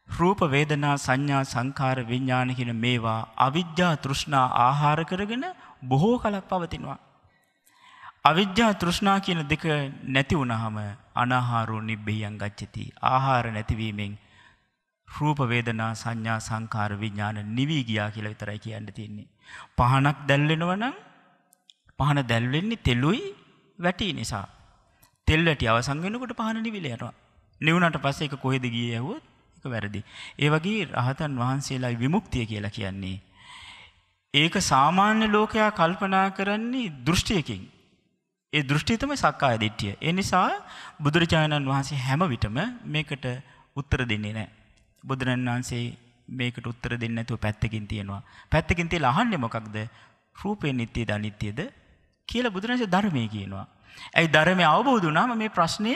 රූප වේදනා සංඥා සංකාර විඤ්ඥාන කියන මේවා අවිද්‍යා තෘෂ්ණා ආහාර කරගෙන බොහෝ කලක් පවතිනවා. අවිද්‍යා තෘෂ්ණා කියන දෙක නැති වුණහම අනාහාරෝ නිබ්බෙහියන් ගච්චති ආහාර නැතිවීමෙන් රූප වේදනා සංඥා සංකාර විඥාන නිවී ගියා කියලා විතරයි කියන්න තියෙන්නේ. පහනක් දැල්වෙනවා නම් පහන දැල්වෙන්නේ තෙලුයි වැටි නිසා. තෙල් වැටි අවසන් වෙනකොට පහන නිවිල යනවා. නිවුණට පස්සේ ඒක කොහෙද ගියේ ඇහුවොත් ඒක වැරදි. ඒ වගේ රහතන් වහන්සේලායි විමුක්තිය කියලා කියන්නේ. ඒක සාමාන්‍ය ලෝකයා කල්පනා කරන්නේ දෘෂ්ටියකින්. ඒ දෘෂ්ටිතම සක්කාය දිට්ඨිය. ඒ නිසා බුදුරජාණන් වහන්සේ හැම විටම මේකට උත්තර දෙන්නේ නැහැ. බුදුරන් වහන්සේ මේකට උත්තර දෙන්නේ නැතුව පැත්තකින් තියෙනවා. පැත්තකින් තියලා අහන්නේ මොකක්ද? රූපේ නිට්ටියද අනිත්‍යද කියලා බුදුරජාණන්සේ ධර්මයේ කියනවා. ඇයි ධර්මය අවබෝධ වුණාම මේ ප්‍රශ්නය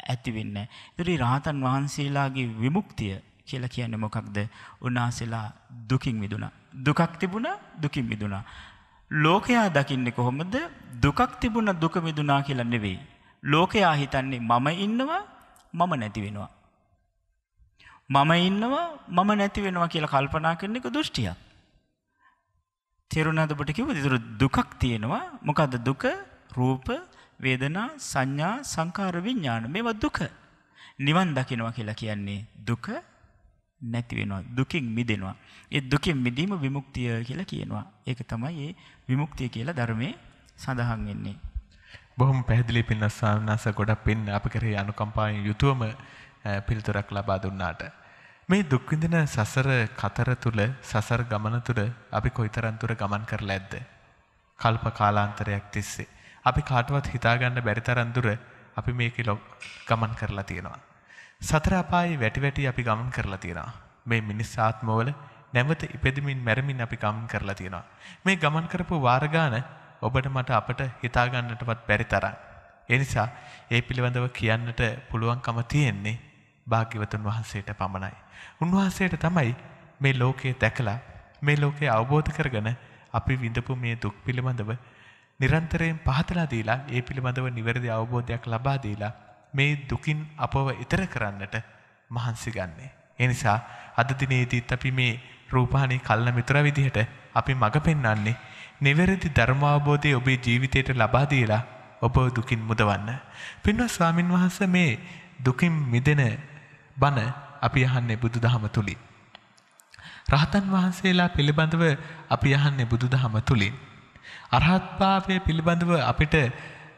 ඇති වෙන්නේ නැහැ. ඒතරි රහතන් වහන්සේලාගේ විමුක්තිය කියලා කියන්නේ මොකක්ද? උන්වහන්සේලා දුකින් මිදුණා. දුකක් තිබුණා දුකින් මිදුණා. ලෝකයා දකින්නේ කොහොමද දුකක් තිබුණ දුක මිදුනා කියලා නෙවෙයි. ලෝකයා හිතන්නේ මම ඉන්නවා මම නැති වෙනවා. මම ඉන්නවා මම නැති වෙනවා කියලා කල්පනා කරන එක දෘෂ්ටියක්. තේරුණාද ඔබට කිව්වද? ඒතර දුකක් තියෙනවා. මොකද්ද දුක? රූප, වේදනා, සංඥා, සංකාර, විඥාන. මේවා දුක. නිවන් දකින්නවා කියලා කියන්නේ දුක නැති වෙනවා දුකින් මිදෙනවා. ඒ දුකින් මිදීම විමුක්තිය කියලා කියනවා. ඒක තමයි ඒ විමුක්තිය කියලා ධර්මයේ සඳහන් වෙන්නේ. බොහොම පැහැදිලි පින්න ස්වාමීනාස ගොඩක් පින් අප කරේ අනුකම්පාවෙන් යුතුවම පිළිතුරක් ලබා දුන්නාට. මේ දුක් විඳින සසර කතර තුල සසර ගමන තුල අපි කොයිතරම් දුර ගමන් කරලා ඇද්ද? කල්ප කාලාන්තරයක් තිස්සේ. අපි කාටවත් හිතාගන්න බැරි තරම් දුර අපි මේකේ ගමන් කරලා තියෙනවා. සතර අපායේ වැටි වැටි අපි ගමන් කරලා තියෙනවා. මේ මිනිස් ආත්මවල නැවත ඉපදෙමින් මැරෙමින් අපි ගමන් කරලා තියෙනවා. මේ ගමන් කරපු වාර ගාන ඔබට මට අපට හිතා ගන්නටවත් බැරි තරම්. ඒ නිසා ඒ පිළිබඳව කියන්නට පුළුවන්කම තියෙන්නේ භාග්‍යවතුන් වහන්සේට පමණයි. උන්වහන්සේට තමයි මේ ලෝකයේ දැකලා මේ ලෝකයේ අවබෝධ කරගෙන අපි විඳපු මේ දුක් පිළිබඳව නිරන්තරයෙන් පහදලා දීලා ඒ පිළිබඳව නිවැරදි අවබෝධයක් ලබා දීලා මේ දුකින් අපව ඊතර කරන්නට මහන්සි ගන්නේ. ඒ නිසා අද දිනේදීත් අපි මේ රූපහානි කල්න මිතුර විදිහට අපි මඟ පෙන්වන්නේ නිවැරදි ධර්මාවබෝධය ඔබේ ජීවිතයට ලබා දීලා ඔබ දුකින් මුදවන්න. පින්වත් ස්වාමින් වහන්සේ මේ දුකින් මිදෙන බණ අපි අහන්නේ බුදුදහම තුලින්. රහතන් වහන්සේලා පිළිබඳව අපි අහන්නේ බුදුදහම තුලින්. අරහත්භාවය පිළිබඳව අපිට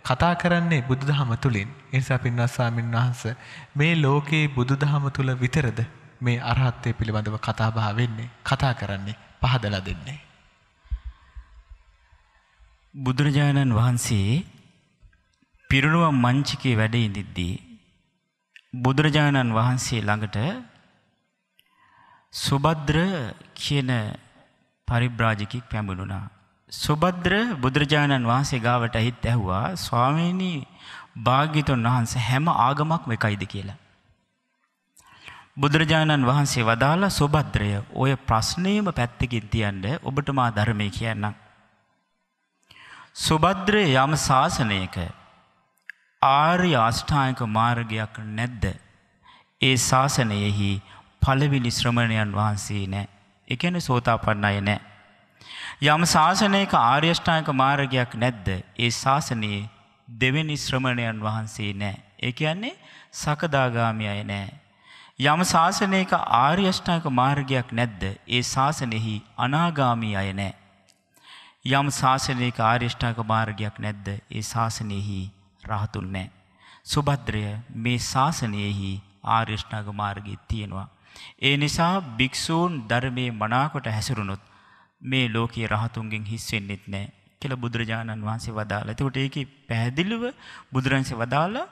කතා කරන්නේ බුදුදහම තුලින්. ඒ නිසා පින්වත් ස්වාමීන් වහන්සේ මේ ලෝකේ බුදුදහම තුල විතරද මේ අරහත්ත්වයේ පිළිබඳව කතා බහ වෙන්නේ, කතා කරන්නේ, පහදලා දෙන්නේ. බුදුරජාණන් වහන්සේ පිරුණුවම් මංචකේ වැඩ ඉඳිද්දී බුදුරජාණන් වහන්සේ ළඟට සුබද්‍ර කියන පරිබ්‍රාජිකෙක් පැමිණුණා. සුබද්‍ර බුදුරජාණන් වහන්සේ ගාවට ඇහිත් ඇහුවා ස්වාමීනී භාග්‍යතුන් වහන්සේ හැම ආගමක්ම එකයිද කියලා. බුදුරජාණන් වහන්සේ වදාලා සුබද්‍රය ඔය ප්‍රශ්නයම පැත්තකින් තියන්න ඔබට මා ධර්මය කියන්නම්. සුබද්‍රය යම් ශාසනයක ආර්ය අෂ්ඨායක මාර්ගයක් නැද්ද. ඒ ශාසනයෙහි පළවිනි ශ්‍රමණයන් වහන්සේ නෑ. එකන සෝතාපන්න අය නෑ. යම් ශාසනයක ආර්යෂ්ඨායක මාර්ගයක් නැද්ද. ඒ ශාසනයේ දෙවෙනි ශ්‍රමණයන් වහන්සේ නෑ. ඒ කියන්නේ සකදාගාමි අය නෑ. යම් ශාසනයක ආර්යෂ්ඨායක මාර්ගයක් නැද්ද. ඒ ශාසනයෙහි අනාගාමී අය නෑ. යම් ශාසනයක ආර්යෂ්ඨායක මාර්ගයක් නැද්ද. ඒ ශාසනයෙහි රහතුන් නෑ. සුභද්‍රය මේ ශාසනයෙහි ආර්යෂ්ඨාග මාර්ගී තියෙනවා. ඒ නිසා භික්‍ෂූන් ධර්මය මනාකොට හැසුරුණුත් මේ ලෝකයේ රහතුන්ගෙන් හිස්වෙන්නෙත් නෑ කියල බුදුරජාණන් වහන්සේ වදාලා එතකොට ඒක පැහැදිලිව බුදුරන්සේ වදාලා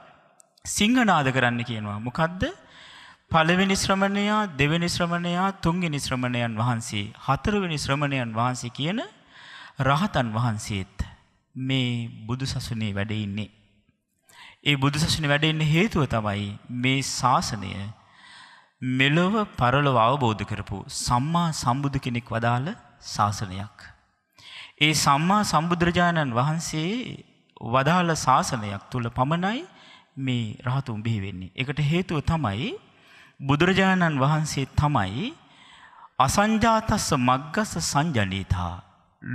සිංහනාද කරන්න කියනවා. මොකදද පළවෙනි ශ්‍රමණයා දෙවැනි ශ්‍රමණයා තුන්ගෙනි ශ්‍රමණයන් වහන්සේ හතරවෙනි ශ්‍රමණයන් වහන්සේ කියන රහතන් වහන්සේත් මේ බුදු සසුනේ වැඩඉන්නේ. ඒ බුදු සසුන වැඩඉන්න හේතුව තමයි මේ ශාසනය මෙලොව පරලොව අවබෝධ කරපු සම්මා සම්බුදු කෙනෙක් වදාළ ශාසනයක්. ඒ සම්මා සම්බුදුරජාණන් වහන්සේ වදාළ ශාසනයක් තුළ පමණයි මේ රහතුන් බිහිවෙන්නේ. එකට හේතුව තමයි බුදුරජාණන් වහන්සේ තමයි අසංජාතස්ස මග්ගස සංජනීතා.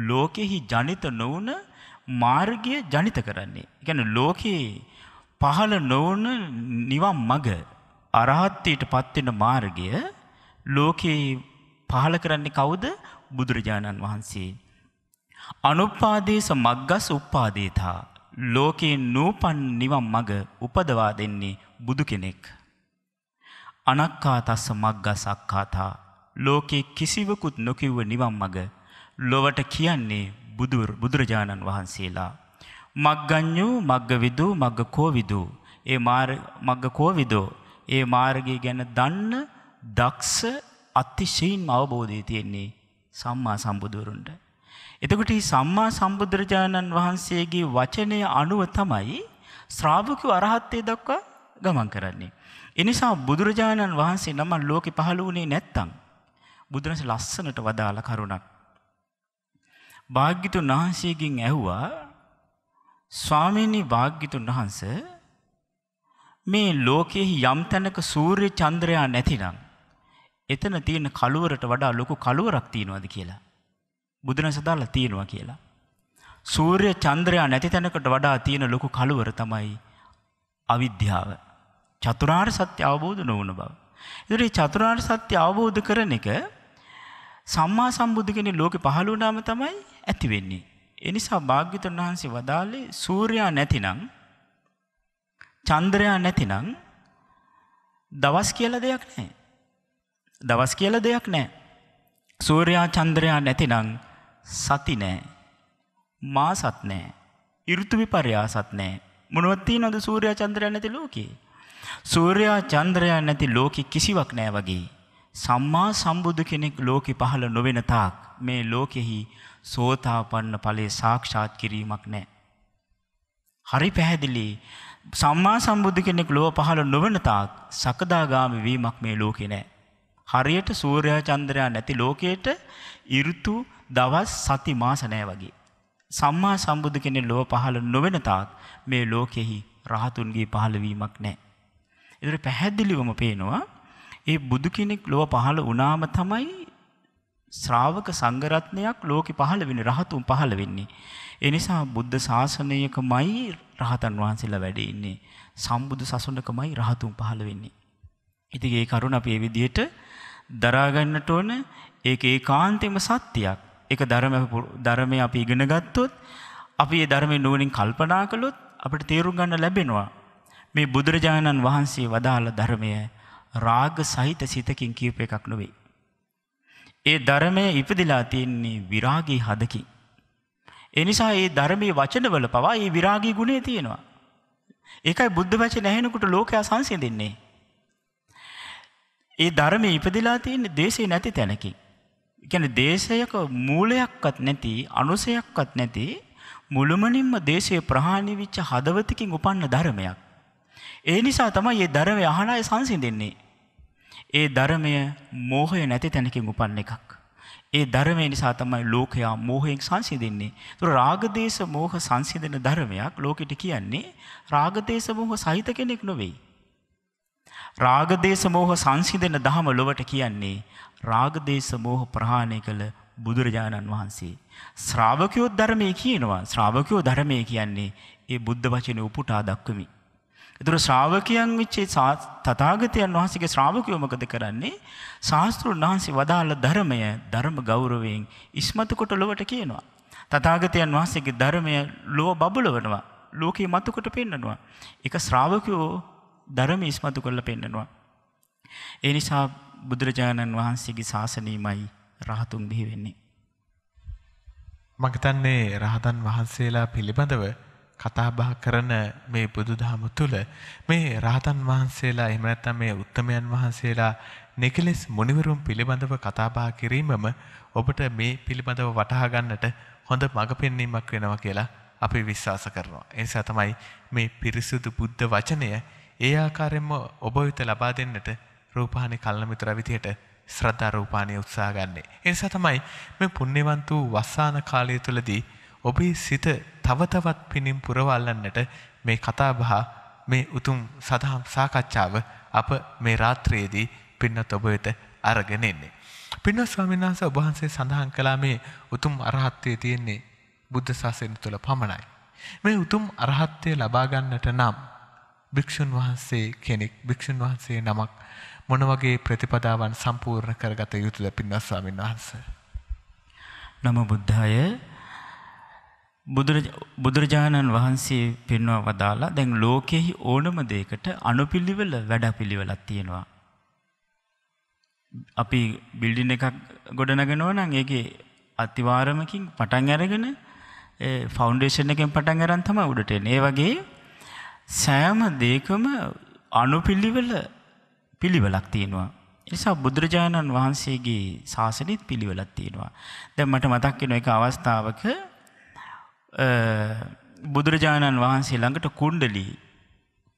ලෝකෙහි ජනිත නොවන මාර්ගය ජනිත කරන්නේ. ගැන ලෝකයේ පහළ නොවන නිවම් මග අරහත්තයට පත්වෙන මාර්ගය ලෝකයේ පහළ කරන්නේ කවුද බුදුරජාණන් වහන්සේ. අනුපාදේශ මග්ගස් උපාදේතා ලෝකයේ නූපන් නිවම් මග උපදවා දෙන්නේ බුදු කෙනෙක්. අනක්කා තස්ස මග්ගස් අක්කාතා ලෝකයේ කිසිවකුත් නොකිව්ව නිවම් මග ලොවට කියන්නේ බුදුරජාණන් වහන්සේලා. මක්ගඥ්ඥූ මග්ගවිදූ මග්ග කෝවිදූ ඒ මග්ග කෝවිදෝ ඒ මාර්ගය ගැන දන්න දක්ෂ අතිශයින් අවබෝධය තියෙන්නේ සම්මා සම්බුදුවරුන්ට. එතකොට සම්මා සම්බුදුරජාණන් වහන්සේගේ වචනය අනුව තමයි ශ්‍රාවකව අරහත්තය දක්වා ගමන් කරන්නේ. එනිසා බුදුරජාණන් වහන්සේ නම ලෝකෙ පහළ වුණේ නැත්තං. බුදුරස ලස්සනට වදාළ කරුණක්. භාග්‍යතුන් වහන්සේකින් ඇහුවා ස්වාමීණී භාග්‍යතුන් වහන්ස මේ ලෝකයෙහි යම් තැනක සූර්ය චන්ද්‍රයා නැතිනම් එතන තියෙන කළුවරට වඩා ලොකු කළුවරක් තියෙනවද කියලා. බුදුන සදාලා තියෙනවා කියලා. සූර්ය චන්ද්‍රයා නැති තැනකට වඩා තියෙන ලොකු කළුවර තමයි අවිද්‍යාව. චතුරාර් සත්‍ය අවබෝධ නොවන බව. එතුරේ චතුරාර් සත්‍ය අවබෝධ කරන එක සම්මා සම්බුද්ධ කෙනෙ ලෝකෙ පහළුනාම තමයි ඇති වෙන්නේ. එනිසා භාග්‍යතුන් වහන්සේ වදාලේ සූර්යා නැතිනං චන්ද්‍රයා නැතිනං දවස් කියල දෙයක් නෑ. දවස් කියල දෙයක් නෑ. සූර්යා චන්ද්‍රයා නැතිනං සති නෑ. මා සත් නෑ. ඉරුතු විපර්යා සත් නෑ. මොනුවත්තිී නොද සූර්යා චන්ද්‍රය නැති ලෝකේ. සූර්යා චන්ද්‍රයා නැති ලෝකෙ කිසිවක් නෑ වගේ. සම්මා සම්බුදු කෙනෙක් ලෝකෙ පහළ නොවෙන තාක් මේ ලෝකෙහි සෝතාපන්න ඵලයේ සාක්ෂාත් කිරීමක් නැහැ. හරි පැහැදිලි සම්මා සම්බුදු කෙනෙක් ලෝක පහළ නොවන තාක් සකදාගාමි වීමක් මේ ලෝකේ නැහැ. හරියට සූර්යා චන්ද්‍රයා නැති ලෝකයට ඍතු දවස් සති මාස නැහැ වගේ. සම්මා සම්බුදු කෙනෙක් ලෝක පහළ නොවන තාක් මේ ලෝකෙහි රහතුන්ගේ පහළවීමක් නැහැ. ඒතර පැහැදිලිවම පේනවා ඒ බුදු කෙනෙක් ලොව පහළ වුණාම තමයි ශ්‍රාවක සංගරත්නයක් ලෝකෙ පහළ වෙන රහතුන් පහළ වෙන්නේ. එනිසා බුද්ධ ශාසනයකමයි රහතන් වහන්සේලා වැඩ ඉන්නේ. සම්බුදු සසුනකමයි රහතුන් පහළ වෙන්නේ. ඉතින් ඒ කරුණ අපි ඒ විදිහට දරාගන්නට ඕන ඒක ඒකාන්තෙම සත්‍යයක්. ඒක ධර්ම ධර්මය අපි ඉගෙන ගත්තොත් අපි ඒ ධර්මයේ නුවණින් කල්පනා කළොත් අපිට තේරුම් ගන්න ලැබෙනවා. මේ බුදුරජාණන් වහන්සේ වදාළ ධර්මය රාග සහිත සිතකින් කියප එකක් නොවේ. ඒ ධර්මය ඉපදිලා තියෙන්නේ විරාගී හදකි. එනිසා ඒ ධර්මී වචනවල පවා ඒ විරාගී ගුණේ තියෙනවා. ඒකයි බුද්ධ වච නැහෙනකුට ලෝකයා සංසය දෙන්නේ. ඒ ධර්මය ඉපදිලා තියෙන්නේ දේශේ නැති තැනකි. ගැන දේශයක මූලයක්වත් නැති අනුසයක්වත් නැති මුළුමනින්ම දේශය ප්‍රහාණි විච්ච හදවතකින් උපන්න ධර්මයක්. ඒ නිසා තමයි ඒ ධර්මය අහනය සංසිඳෙන්නේ. ඒ ධර්මය මෝහය නැති තැනකින් උපන්න එකක්. ඒ ධර්මය නිසා තමයි ලෝකයා මෝහයෙන් සංසිඳෙන්නේ. ඒතර රාගදේශ මෝහ සංසිඳන ධර්මයක් ලෝකෙට කියන්නේ රාගදේශ මෝහ සහිත කෙනෙක් නොවේයි. රාගදේශ මෝහ සංසිඳන දහම ලොවට කියන්නේ රාගදේශ මෝහ ප්‍රහාණය කළ බුදුරජාණන් වහන්සේ. ශ්‍රාවකයෝ ධර්මය කියනවා ශ්‍රාවකයෝ ධර්මය කියන්නේ ඒ බුද්ධ වචන උපුටා දක්වමි. එතුර ශ්‍රාවකයන් විච්චේ තතාගතයන් වහන්සගේ ශ්‍රාවකයෝ මොකද කරන්නේ ශාස්තෘන් වහන්සේ වදාළ ධර්මය ධර්ම ගෞරවයෙන් ඉස්මතු කොට ලොවට කියනවා. තතාගතයන් වහන්සේගේ ධර්මය ලෝ බබලවනවා ලෝකයේ මතුකොට පෙන්න්නනවා. එක ශ්‍රාවකයෝ ධර්ම ඉස්මතු කොල්ල පෙන්න්නනවා. ඒ නිසා බුදුරජාණන් වහන්සේගේ ශාසනීමයි රහතුන් බිහි වෙන්නේ. මගතන්නේ රහතන් වහන්සේලා පිළිබඳව කතාබහ කරන මේ බුදුදහම තුළ මේ රහතන් වහන්සේලා එහෙම නැත්නම් මේ උත්තමයන් වහන්සේලා නිකලෙස් මුනිවරුන් පිළිබඳව කතාබහ කිරීමම ඔබට මේ පිළිබඳව වටහා ගන්නට හොඳ මඟ පෙන්වීමක් වෙනවා කියලා අපි විශ්වාස කරනවා. ඒ නිසා තමයි මේ පිරිසුදු බුද්ධ වචනය ඒ ආකාරයෙන්ම ඔබ වෙත ලබා දෙන්නට රූපහානි කල්නමිතුර විදියට ශ්‍රද්ධා රූපාණී උත්සාහ ගන්නේ. ඒ නිසා තමයි මේ පුණ්‍යවන්ත වූ වස්සාන කාලය තුලදී ඔබේ සිත තව තවත් පිනින් පුරවල්ලන්නට මේ කතාබහ මේ උතුම් සදහම් සාකච්ඡාව අප මේ රාත්‍රියේදී පින්නත් ඔබ වෙත අරගෙන එන්නේ. පින්නත් ස්වාමීන් වහන්සේ ඔබ වහන්සේ සඳහන් කළා මේ උතුම් අරහත්ත්වයේ තියෙන්නේ බුද්ධ ශාසනය තුල පමණයි. මේ උතුම් අරහත්ත්වය ලබා ගන්නට නම් භික්ෂුන් වහන්සේ කෙනෙක් භික්ෂුන් වහන්සේ නමක් මොන වගේ ප්‍රතිපදාවන් සම්පූර්ණ කරගත යුතුද පින්වත් ස්වාමීන් වහන්සේ? නම බුද්ධාය බුදුරජාණන් වහන්සේ පෙන්වා වදාලා දැන් ලෝකෙහි ඕනම දෙයකට අනුපිළිවෙල වැඩපිළිවෙලක් තියෙනවා. අපි බිල්ඩින් එකක් ගොඩනගෙනවා නම් ඒකේ අතිවාරමකින් පටන් අරගෙන ෆවුන්ඩේෂන් එකෙන් පටන් අරන් තමයි උඩට එන්නේ. ඒ වගේ සෑම දෙයකම අනුපිළිවෙල පිළිවෙලක් තියෙනවා. නිසා බුදුරජාණන් වහන්සේගේ ශාසනෙත් පිළිවෙලක් තියෙනවා. දැන් මට මතක් වෙන එක අවස්ථාවක බුදුරජාණන් වහන්සේ ළඟට කුණ්ඩලී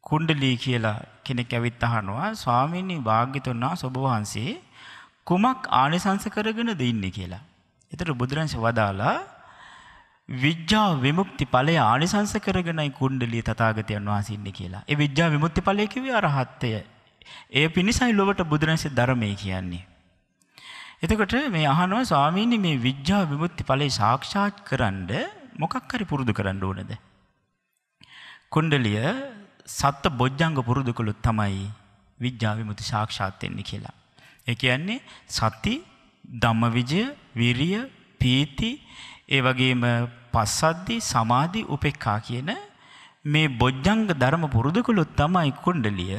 කුණ්ඩලී කියලා කෙනෙක් ඇවිත් අහනවා ස්වාමීනි භාග්‍යතුන් වහන්සේ ඔබ වහන්සේ කුමක් ආනිසංස කරගෙනද ඉන්නේ කියලා. ඒතර බුදුරජාණන් වදාලා විද්‍යා විමුක්ති ඵලය ආනිසංස කරගෙනයි කුණ්ඩලී තථාගතයන් වහන්සේ ඉන්නේ කියලා. ඒ විද්‍යා විමුක්ති ඵලය කිව්වේ අරහත්ත්වය. ඒ පිණිසයි ලොවට බුදුරජාණන්සේ ධර්මය කියන්නේ. එතකොට මේ අහනවා ස්වාමීනි මේ විද්‍යා විමුක්ති ඵලය සාක්ෂාත් කරන්න මොකක් හරි පුරුදු කරන්න ඕනද? කුණ්ඩලිය සත්ත බොජ්ජංග පුරුදු කළොත් තමයි විද්‍යා විමුක්ති සාක්ෂාත් වෙන්නේ කියලා. ඒ කියන්නේ සති, ධම්මවිජය, විරිය, පීති, ඒ වගේම පස්සද්ධි, සමාධි, උපේක්ඛා කියන මේ බොජ්ජංග ධර්ම පුරුදු කළොත් තමයි කුණ්ඩලිය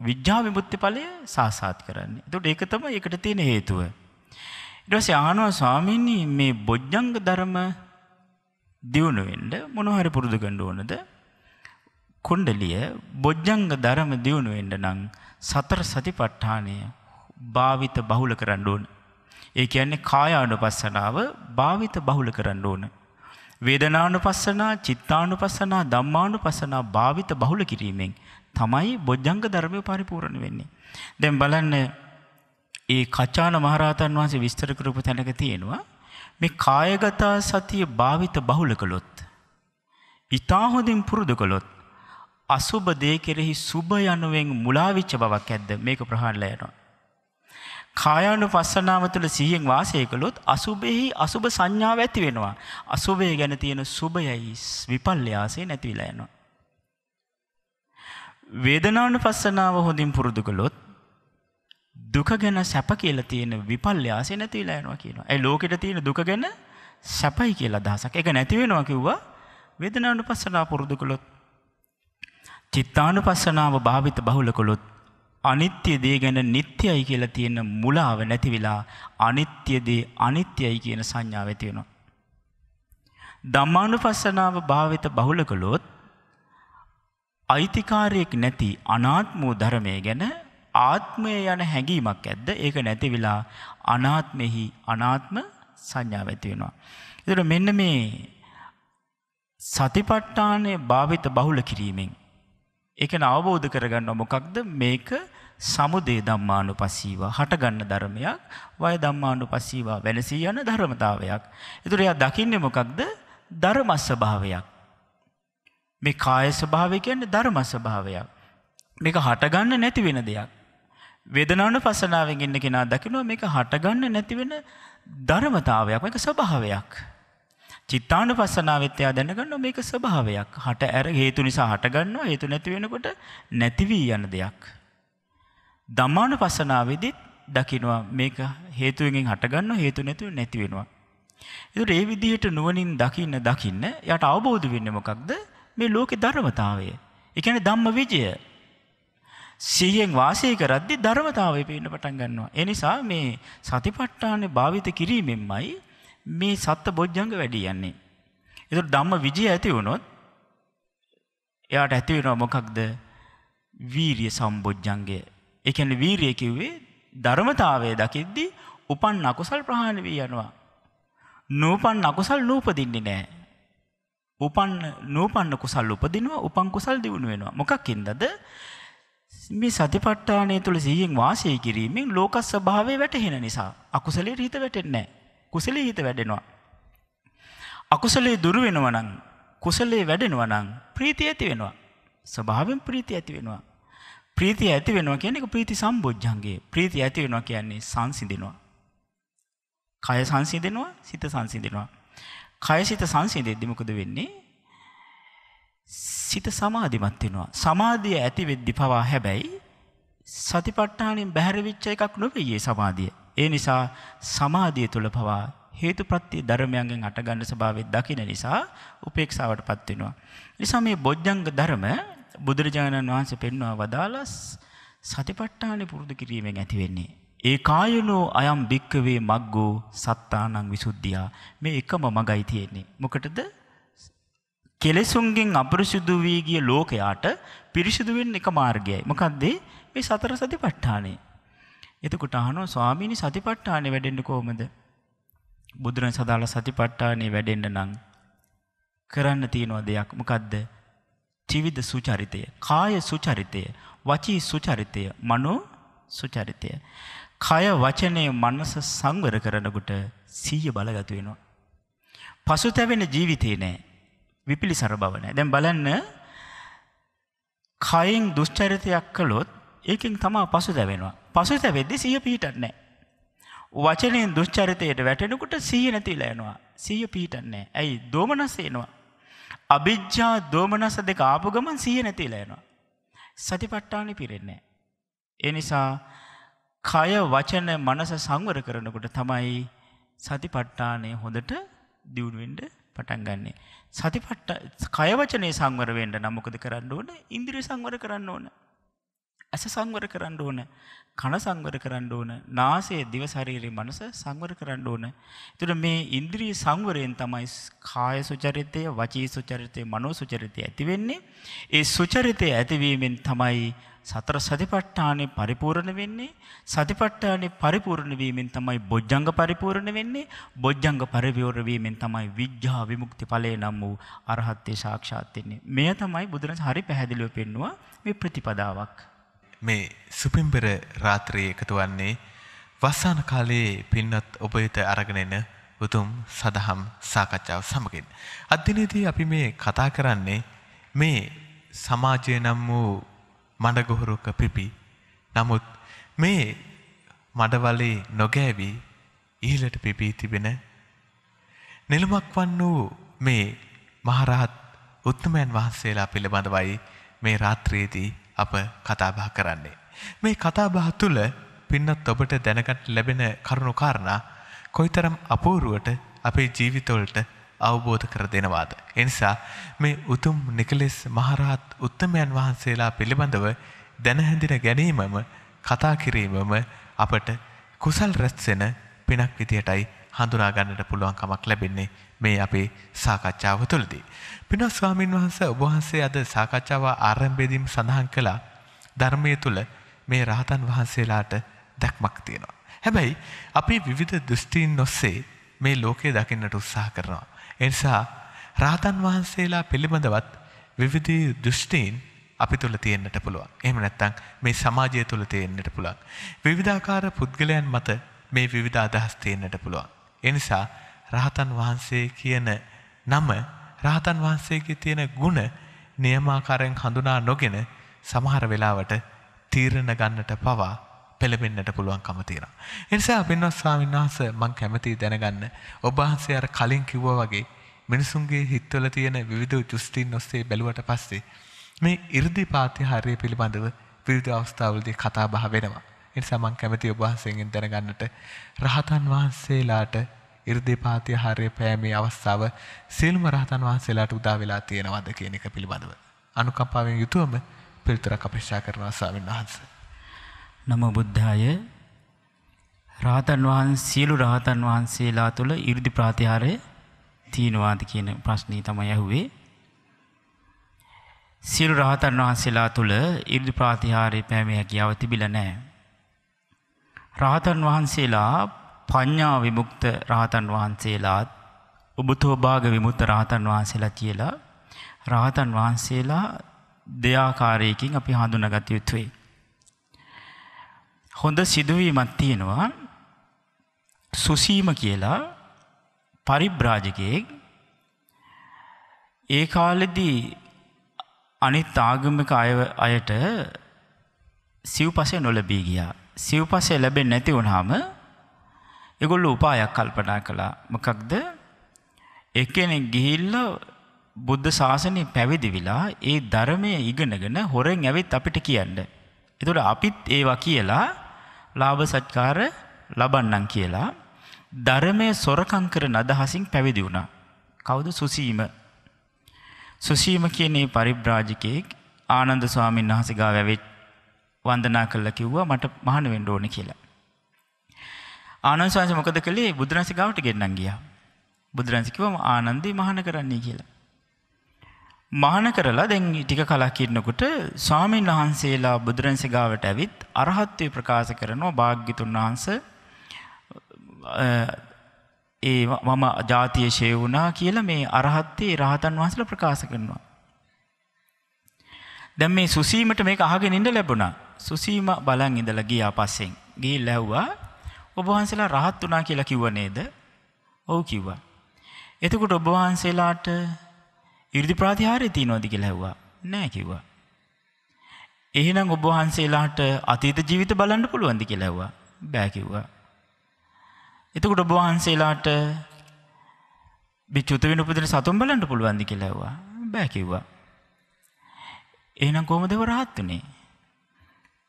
විද්‍යා විමුක්ති ඵලය සාසාත් කරන්නේ. එතකොට ඒක තමයි ඒකට තියෙන හේතුව. ඊට පස්සේ ආනවා ස්වාමීනි මේ බොජ්ජංග ධර්ම දියුණු වෙන්න මොන හරි පුරුදු ගන්න ඕනද? කුණ්ඩලිය බොජ්ජංග ධර්ම දියුණු වෙන්න නම් සතර සතිපට්ඨානය භාවිත බහුල කරන්න ඕන. ඒ කියන්නේ කායානුපස්සනාව භාවිත බහුල කරන්න ඕන. වේදනානුපස්සනා, චිත්තානුපස්සනා, ධම්මානුපස්සනා භාවිත බහුල කිරීමෙන් තමයි බොජ්ජංග ධර්මය පරිපූර්ණ වෙන්නේ. දැන් බලන්න ඒ කචාන මහරහතන් වහන්සේ විස්තර කරපු තැනක තියෙනවා මේ කායගතා සතිය භාවිත බහුල කළොත් ඊතා හොඳින් පුරුදු කළොත් අසුබ දේ කෙරෙහි සුබ යනුවෙන් මුලාවිච්ච බවක් ඇද්ද මේක ප්‍රහාණයලා යනවා. කායානුපස්සනාව තුළ සිහියෙන් වාසය කළොත් අසුබෙහි අසුබ සංඥාව ඇති වෙනවා. අසුබය ගැන තියෙන සුබයයි විපල්්‍යාසය නැතිවිලා යනවා. වේදනානුපස්සනාව හොඳින් පුරුදු කළොත් දුක ගැන සැප කියලා තියෙන විපල්්‍යාසය නැතිවිලා යනවා කියනවා. ඒ ලෝකෙට තියෙන දුක ගැන සැපයි කියලා අදහසක්. ඒක නැති වෙනවා කිව්වා වේදනානුපස්සනාව පුරුදු කළොත් චිත්තානුපස්සනාව භාවිත බහුල කළොත් අනිත්‍ය දේ ගැන නිට්ටයයි කියලා තියෙන මුලාව නැති වෙලා අනිත්‍ය දේ අනිත්‍යයි කියන සංඥාව ඇති වෙනවා. ධම්මානුපස්සනාව භාවිත බහුල කළොත් අයිතිකාරයෙක් නැති අනාත්ම වූ ධර්මය ගැන ආත්මය යන හැඟීමක් ඇද්ද ඒක නැති වෙලා අනාත්මෙහි අනාත්ම සංඥාව ඇති වෙනවා. ඒතර මෙන්න මේ සතිපට්ඨානය භාවිත බහුල කිරීමෙන් ඒක අවබෝධ කරගන්න මොකක්ද මේක සමුදේ ධම්මානුපස්සීවා හටගන්න ධර්මයක් වය ධම්මානුපස්සීවා වෙනසී යන ධර්මතාවයක්. එතුර එයා දකින්නේ මොකක්ද ධර්මස් ස්වභාවයක්. මේ කාය ස්වභාවය කියන්නේ ධර්ම ස්වභාවයක්. මේක හටගන්න නැති වෙන දෙයක්. වේදනාන පසනාවෙන් ඉන්න කෙනා දකිනවා මේක හටගන්න නැතිවෙන ධර්මතාවයක් මේක ස්වභාවයක්. චිත්තාන පස්සනාවත්‍යයා දැනගන්න මේක ස්වභාවයක් හට ඇර හේතු නිසා හටගන්නවා හේතු නැති වෙනකොට නැතිවී යන දෙයක්. දම්මාන පස්සනාවෙදිත් දකිනවා මේක හේතුවකින් හටගන්න හේතු නැතුව නැති වෙනවා. එතුට ඒ විදිහට නුවනින් දකින්න දකින්න යට අවබෝධ වෙන්න මොකක්ද මේ ලෝකෙ ධර්මතාවය. එකන ධම්ම විජය සිහියෙන් වාසය කරද්දි ධර්මතාවය පේන්න පටන් ගන්නවා. එනිසා මේ සතිපට්ඨානය භාවිත කිරීමෙන්මයි මේ සත්ත බොජ්ජංග වැඩි යන්නේ. එතුට ධම්ම විජය ඇති වුණොත් එයාට ඇති වෙනවා මොකක්ද වීරිය සම්බොජ්ජන්ගේ එකන වීරිය කිව්වේ ධර්මතාවය දකිද්දි උපන් අකුසල් ප්‍රහාණ වී යනවා. නූපන් අකුසල් නූපදින්නේ නෑ. උපන් නූපන්න කුසල් උපදිනවා උපන් කුසල් දියුණු වෙනවා. මොකක් ඉන්දද මේ සතිපට්ඨානය තුළ සිහියෙන් වාසය කිරීමෙන් ලෝකස් ස්වභාවය වැටහෙන නිසා අකුසලේ හිත වැටෙන්නේ කුසලේ හිත වැඩෙනවා. අකුසලේ දුරු වෙනවා නම් කුසලේ වැඩෙනවා නම් ප්‍රීතිය ඇති වෙනවා. ස්වභාවයෙන් ප්‍රීතිය ඇති වෙනවා. ප්‍රීතිය ඇති වෙනවා කියන්නේ ඒක ප්‍රීති සම්බොජ්ජංගේ. ප්‍රීතිය ඇති වෙනවා කියන්නේ සංසිඳෙනවා. කය සංසිඳෙනවා, සිත සංසිඳෙනවා. කය සිත සංසිඳෙද්දි මොකද වෙන්නේ? සිත සමාධිමත් වෙනවා. සමාධිය ඇති වෙද්දි පවා හැබැයි සතිපට්ඨානෙන් බැහැර වෙච්ච එකක් නෙවෙයි සමාධිය. ඒ නිසා සමාධිය තුල පවා හේතුප්‍රත්‍ය ධර්මයන්ගෙන් අටගන්න ස්වභාවය දකින නිසා උපේක්ෂාවට පත් වෙනවා. නිසා මේ බොජ්ජංග ධර්ම බුදුරජාණන් වහන්සේ පෙන්වා වදාලා සතිපට්ඨානෙ පුරුදු කිරීමෙන් ඇති වෙන්නේ. ඒ කායනෝ අයම් භික්කවේ මග්ගෝ සත්තානං විසුද්ධියා මේ එකම මගයි තියෙන්නේ. මොකටද? කෙලෙසුන්ගෙන් අපරිසුදු වී ගිය ලෝකයාට පිරිසිදු වෙන්න එක මාර්ගයයි. මොකද්ද? මේ සතර සතිපට්ඨානෙ. එතකොට අහනවා ස්වාමීනි සතිපට්ඨානෙ වැඩෙන්න කොහොමද? බුදුරන් සදාල සතිපට්ඨානෙ වැඩෙන්න නම් කරන්න තියෙනවා දෙයක්. මොකද්ද? ත්‍රිවිධ සුචරිතය, කාය සුචරිතය, වචී සුචරිතය, මනෝ සුචරිතය. කය වචනය මනස සංවර කරනකොට සීය බලගතු වෙනවා. පසුතැවෙන ජීවිතේ නෑ. විපිලිසර බව නෑ. දැන් බලන්න කයෙන් දුෂ්චරිතයක් කළොත් ඒකෙන් තමා පසුතැවෙනවා. පසුතැවෙද්දි සිහිය පිහිටන්නේ නෑ. වචනයෙන් දුෂ්චරිතයට වැටෙනකොට සිහිය නැතිලා යනවා. සිහිය පිහිටන්නේ නෑ. ඇයි? දෝමනස් එනවා. අභිජ්ජා දෝමනස දෙක ආපු ගමන් සිහිය නැතිලා යනවා. සතිපට්ඨානෙ පිරෙන්නේ ඒ නිසා කය වචන මනස සංවර කරනකොට තමයි සතිපට්ඨානය හොඳට දියුණු වෙන්න පටන් ගන්නෙ. සතිපට්ඨ කය වචනේ සංවර වෙන්න නම් මොකද කරන්න ඕන? ඉන්ද්‍රිය සංවර කරන්න ඕන. ඇස සංවර කරන්න ඕන. කන සංවර කරන්න ඕන. නාසය දිව ශරීරය මනස සංවර කරන්න ඕන. එතකොට මේ ඉන්ද්‍රිය සංවරයෙන් තමයි කාය සුචරිතය, වචී සුචරිතය, මනෝ සුචරිතය ඇති වෙන්නේ. ඒ සුචරිතය ඇතිවීමෙන් තමයි සතර සතිපට්ඨානෙ පරිපූර්ණ වෙන්නේ. සතිපට්ඨානෙ පරිපූර්ණ වීමෙන් තමයි බොජ්ජංග පරිපූර්ණ වෙන්නේ. බොජ්ජංග පරිපූර්ණ වීමෙන් තමයි විඥා විමුක්ති ඵලය නම් වූ අරහත්ත්වේ සාක්ෂාත් වෙන්නේ. මෙය තමයි බුදුරජාණන් හරි පැහැදිලිව පෙන්නවා මේ ප්‍රතිපදාවක්. මේ සුපිම්බර රාත්‍රයේ එකතු වන්නේ වස්සාන කාලයේ පින්නත් ඔබ වෙත අරගෙන එන උතුම් සදහම් සාකච්ඡාව සමගින්. අද දිනේදී අපි මේ කතා කරන්නේ මේ සමාජය නම් වූ මඩගොහරුක පිපි. නමුත් මේ මඩවලේ නොගෑවි ඉහළට පිපී තිබෙන නිලමක් වන් වූ මේ මහරහත් උත්තමයන් වහන්සේලා පිළිබඳවයි මේ රාත්‍රියේදී අප කතාබහ කරන්නේ. මේ කතාබහ තුළ පින්නත් ඔබට දැනගට ලැබෙන කරුණු කාරණා කොයිතරම් අපූරුවට අපේ ජීවිතවලට අවබෝධ කර දෙනවාද. එනිසා මේ උතුම් නිකලෙස් මහරහත් උත්තමයන් වහන්සේලා පිළිබඳව දැනහැඳින ගැනීමම කතා කිරීමම අපට කුසල් රැස්වෙන පිනක් විදියටයි හඳුනා ගන්නට පුළුවන් කමක් ලැබෙන්නේ මේ අපේ සාකච්ඡාව තුළදී. පිනස් ස්වාමින් වහන්සේ ඔබ වහන්සේ අද සාකච්ඡාව ආරම්භයේදීම සඳහන් කළා ධර්මයේ තුල මේ රහතන් වහන්සේලාට දැක්මක් තියෙනවා. හැබැයි අපි විවිධ දෘෂ්ටීන් ඔස්සේ මේ ලෝකය දකින්නට උත්සාහ කරනවා. ඒ නිසා රහතන් වහන්සේලා පිළිබඳවත් විවිධ දෘෂ්ටීන් අපි තුළ තියෙන්නට පුළුවන්. එහෙම නැත්නම් මේ සමාජය තුළ තියෙන්නට පුළුවන්. විවිධාකාර පුද්ගලයන් මත මේ විවිධ අදහස් තියෙන්නට පුළුවන්. ඒ නිසා රහතන් වහන්සේ කියන නම රහතන් වහන්සේගේ තියෙන ගුණ නියමාකාරයෙන් හඳුනා නොගෙන සමහර වෙලාවට තීරණ ගන්නට පවා පෙළඹෙන්නට පුළුවන්කම තියෙනවා. ඒ නිසා පින්වත් ස්වාමීන් වහන්සේ මම කැමතියි දැනගන්න ඔබ වහන්සේ අර කලින් කිව්වා වගේ මිනිසුන්ගේ හිතවල තියෙන විවිධ දෘෂ්ටීන් ඔස්සේ බැලුවට පස්සේ මේ 이르දි පාත්‍යහාරය පිළිබඳව විවිධ අවස්ථාවලදී කතා බහ වෙනවා. ඒ නිසා මම කැමතියි ඔබ වහන්සේගෙන් දැනගන්නට රහතන් වහන්සේලාට 이르දි පාත්‍යහාරය පෑමේ අවස්ථාව සියලුම රහතන් වහන්සේලාට උදා වෙලා තියෙනවද කියන එක පිළිබඳව. අනුකම්පාවෙන් යුතුවම පිළිතුරක් අපේක්ෂා කරනවා ස්වාමීන් වහන්සේ. නම බුද්ධාය රාතන් වහන්ස සියලු රහතන් වහන්සේලා තුළ ඉර්දි ප්‍රාතිහාරය තියෙනවාද කියන ප්‍රශ්නී තමයි ඇහුවේ. සියලු රහතන් වහන්සේලා තුළ ඉර්දි ප්‍රාතිහාරය පෑම හැකියාව තිබිල නෑ. රහතන් වහන්සේලා පඤ්ඥා විමුක්ත රහතන් වහන්සේලාත් ඔබතෝභාග විමුත්ත රහතන් වහන්සේලා කියලා රහතන් වහන්සේලා දෙයාකාරයකින් අපි හඳුනගත යුතුවේ. හොඳ සිදුවීමත් තියෙනවා සුසීම කියලා පරිබ්‍රාජකයෙක් ඒ කාලෙදී අනිත් ආගමික අය අයට සිව් පසේ නොලබී ගියා. සිව් පසේ ලැබෙන් නැති වුණාම එගොල්ලු උපායක් කල්පනා කළා මොකක්ද එකනෙක් ගිහිල්ල බුද්ධ ශාසනය පැවිදි විලා ඒ ධර්මය ඉගෙනගෙන හොරෙන් ඇවිත් අපිට කියන්න. එතුට අපිත් ඒවා කියලා ලාභ සත්කාර ලබන්නන් කියලා ධර්මය සොරකං කරන අදහසින් පැවිදි වුණා. කවුද සුසීම. සුසීම කියනේ පරිබ්‍රාජිකයෙක් ආනන්ද ස්වාමීන් වහසගා වැවෙච් වන්දනා කල්ල කිව්වා මට මහන වෙන්ඩ ඕන කියලා. ආනන්සවාස මොකද කළේ බුදුරන්සිගාවට ගෙන්න්නන් ගිය. බුදුරන්සිකිවම ආනන්දී මහන කරන්නේ කියලා. මහන කරලා දැන් ටික කලා කිරනකොට ස්වාමීන් වහන්සේලා බුදුරන්සගාවට ඇවිත් අරහත්වය ප්‍රකාශ කරනවා භාග්‍යතුන් වහන්ස ඒ මම ජාතිය ශය වුණා කියලා මේ අරහත්තේ රහතන් වහන්සල ප්‍රකාශ කරනවා. දැම් මේ සුසීමට මේ අහගෙන ඉඩ ලැබුණා සුසීම බලන් ඉඳල ගියා පස්සෙන් ගේ ලැව්වා ඔබවහන්සේලා රහත් වනා කියලා කිව්ව නේද ඔවු කිව්වා. එතකොට ඔබවහන්සේලාට ඉරිදි ප්‍රාතිහාරය තියනෝදි කියලා හැව්වා නෑ කිව්වා. එහෙනම් ඔබවහන්සේලාට අතීත ජීවිත බලන්න පුළුවන්දි කියලා ඇව්වා බෑකිව්වා. එතකොට ඔබවහන්සේලාට බිච්චුත වෙන උපදින සතුම් බලන්න පුළුවන්දි කියලා ඇව්වා බෑකිව්වා. එහෙනම් කොහොමද රහත් වනේ.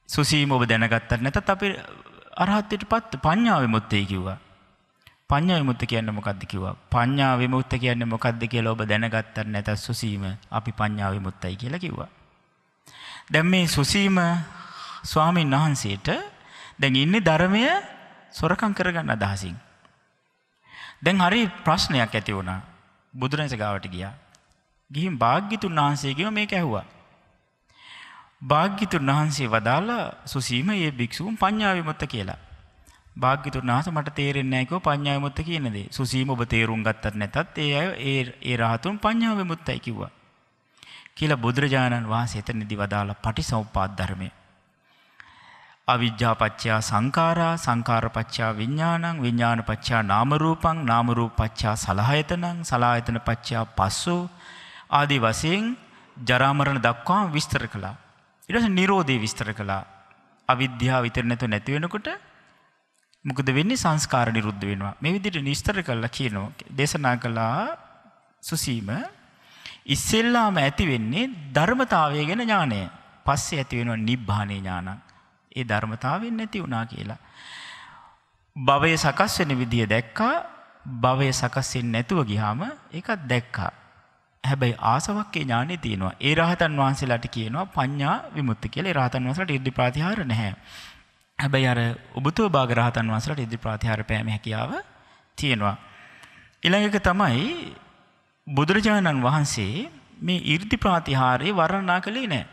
සුසීම ඔබ දැනගත්තත් නැතත් අපි අරහත්තයට පත් පඤ්ඥාව මුත්තේ කිව්වා. පඤ්ඥා විමුත්ත කියන්න මොකක්ද කිව්වා. පඤ්ඥා විමුත්ත කියන්න මොකක්ද කියලා ඔබ දැනගත්තත් නැත සුසීම අපි පඤ්ඥා විමුත්තයි කියලා කිව්වා. දැම් මේ සුසීම ස්වාමීන් වහන්සේට දැන් ඉන්නේ ධර්මය සොරකං කරගන්න අදහසින්. දැන් හරි ප්‍රශ්නයක් ඇති වුණා බුදුරන්ස ගාවට ගියා. ගිහිම් භාග්‍යතුන් වහන්සේකව මේක ඇහුවා. භාග්‍යතුන් වහන්සේ වදාලා සුසීම ඒ භික්ෂූන් පඤ්ඥාවිමුත්ත කියලා. භාග්‍යතුන් වහස මට තේරෙන්නේකෝ පඤ්ඥාවිමුත්ත කියනදේ සුසීම ඔබ තේරුම් ගත්තත් නැතත් ඒ අය ඒ ඒ රහතුන් පඤ්ඥාවිමුත්තයි කිව්වා. කියලා බුදුරජාණන් වහන්සේ එතනදි වදාලා පටි සෞපාත් ධර්මය. අවිද්‍යාපච්චා සංකාරා සංකාරපච්චා විඤ්ඥානං විඤ්ඥානපච්චා නාමරූපං නාමරූපච්චා සලහයතනං සලායතන පච්චා පස්සෝ ආදී වසයෙන් ජරාමරණ දක්වා විස්තර කළා. ඉරස නිරෝධය විස්තර කළා. අවිද්‍යා විතරනැතු නැතිවෙනකොට මොකද වෙන්නේ? සංස්කාර නිරුද්ධ වෙනවා. මේ විදිට නිස්තර කල්ලා කියනවා. දේශනා කළා සුසීම ඉස්සෙල්ලාම ඇති වෙන්නේ ධර්මතාවය ගැන ඥානය පස්සේ ඇති වෙනවා නිබ්භානය ඥානක් ඒ ධර්මතාවෙන් නැති වුණා කියලා. භවය සකස් වෙන විදිහ දැක්කා. භවය සකස්සෙන් නැතුව ගිහාම ඒකත් දැක්කා. හැබැයි ආසවක්කේ ඥානෙ තියෙනවා. ඒ රහතන් වහන්සේලාට කියනවා පඤ්ඤා විමුක්ති කියලා. ඒ රහතන් වහන්සේලාට ඉර්ධි ප්‍රාතිහාර නැහැ. හැබැයි අර උබතෝ භාග රහතන් වහන්සේලාට ඉර්ධි ප්‍රාතිහාර පෑම හැකියාව තියෙනවා. ඊළඟ එක තමයි බුදුරජාණන් වහන්සේ මේ 이르දි ප්‍රාතිහාරය වර්ණනා කළේ නැහැ.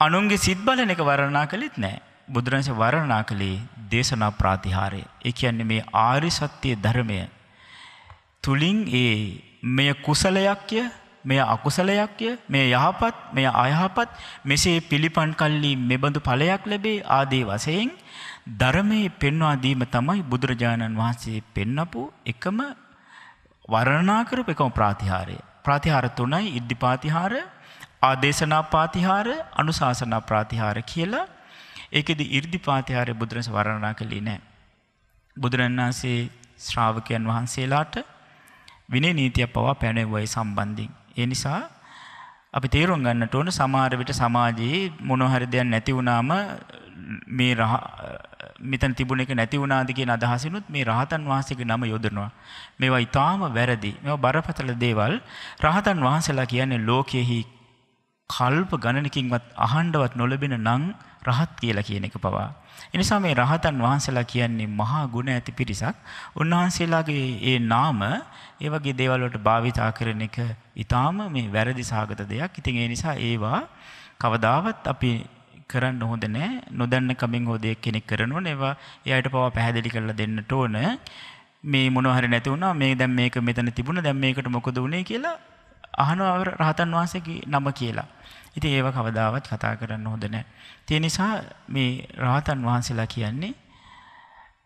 අනුන්ගේ සිත් බලන එක වර්ණනා කළෙත් නැහැ. බුදුරජාණන් වර්ණනා කළේ දේශනා ප්‍රාතිහාරය. ඒ කියන්නේ මේ ආර්ය සත්‍ය ධර්මය තුලින් ඒ මෙය කුසලයක්ය මෙය අකුසලයක්ය මේ යහපත් මෙය අයහපත් මෙසේ පිළිපන් කල්ලි මෙබඳු ඵලයක් ලැබේ ආදී වශයෙන් ධර්මයේ පෙන්වා දීම තමයි බුදුරජාණන් වහන්සේ පෙන්නපු එකම වර්ණනා කරපු එකම ප්‍රාතිහාරය. ප්‍රාතිහාර තුනයි ඉද්ධි පාතිහාර, ආදේශනා පාතිහාර, අනුශාසනා ප්‍රාතිහාර කියලා. ඒකෙදි ඉර්ධි පාතිහාරය බුදුරජාණන් වර්ණනා කළේ නැහැ. බුදුරජාණන් වහන්සේ ශ්‍රාවකයන් වහන්සේලාට විනය නීතිය පවා පැනෙව්වයි සම්බන්ධින්. ඒ නිසා අපි තේරුම් ගන්නට ඕන සමහර විට සමාජයේ මොන හරි දෙයක් නැති වුණාම මේ රහ මෙතන තිබුණ එක නැති වුණාද කියන අදහසිනුත් මේ රහතන් වහන්සේගේ නම යොදනවා. මේවා ඊටාම වැරදි. මේවා බරපතල දේවල්. රහතන් වහන්සේලා කියන්නේ ලෝකයේහි කල්ප ගණනකින්වත් අහන්නවත් නොලැබෙන නම් රහත් කියලා කියන එක පවා. එනිසා මේ රහතන් වහන්සේලා කියන්නේ මහා ගුණ ඇති පිරිසක්. උන්වහන්සේලාගේ ඒ නාම ඒ වගේ දේවල් වලට භාවිතා කරන එක ඊටාම මේ වැරදි සාගත දෙයක්. ඉතින් ඒ නිසා ඒවා කවදාවත් අපි කරන්න හොඳ නෑ. නොදන්න කමින් හෝ දෙයක් කෙනෙක් කරනවා. ඒවා එයාට පවා පැහැදිලි කරලා දෙන්නට ඕන. මේ මොනවා හරි නැති වුණා. මේ දැන් මේක මෙතන තිබුණා. දැන් මේකට මොකද වුනේ කියලා අහනවා රහතන් වහන්සේගේ නම කියලා. ඉතින් ඒව කවදාවත් කතා කරන්න හොඳ නැහැ. ඒ නිසා මේ රහතන් වහන්සේලා කියන්නේ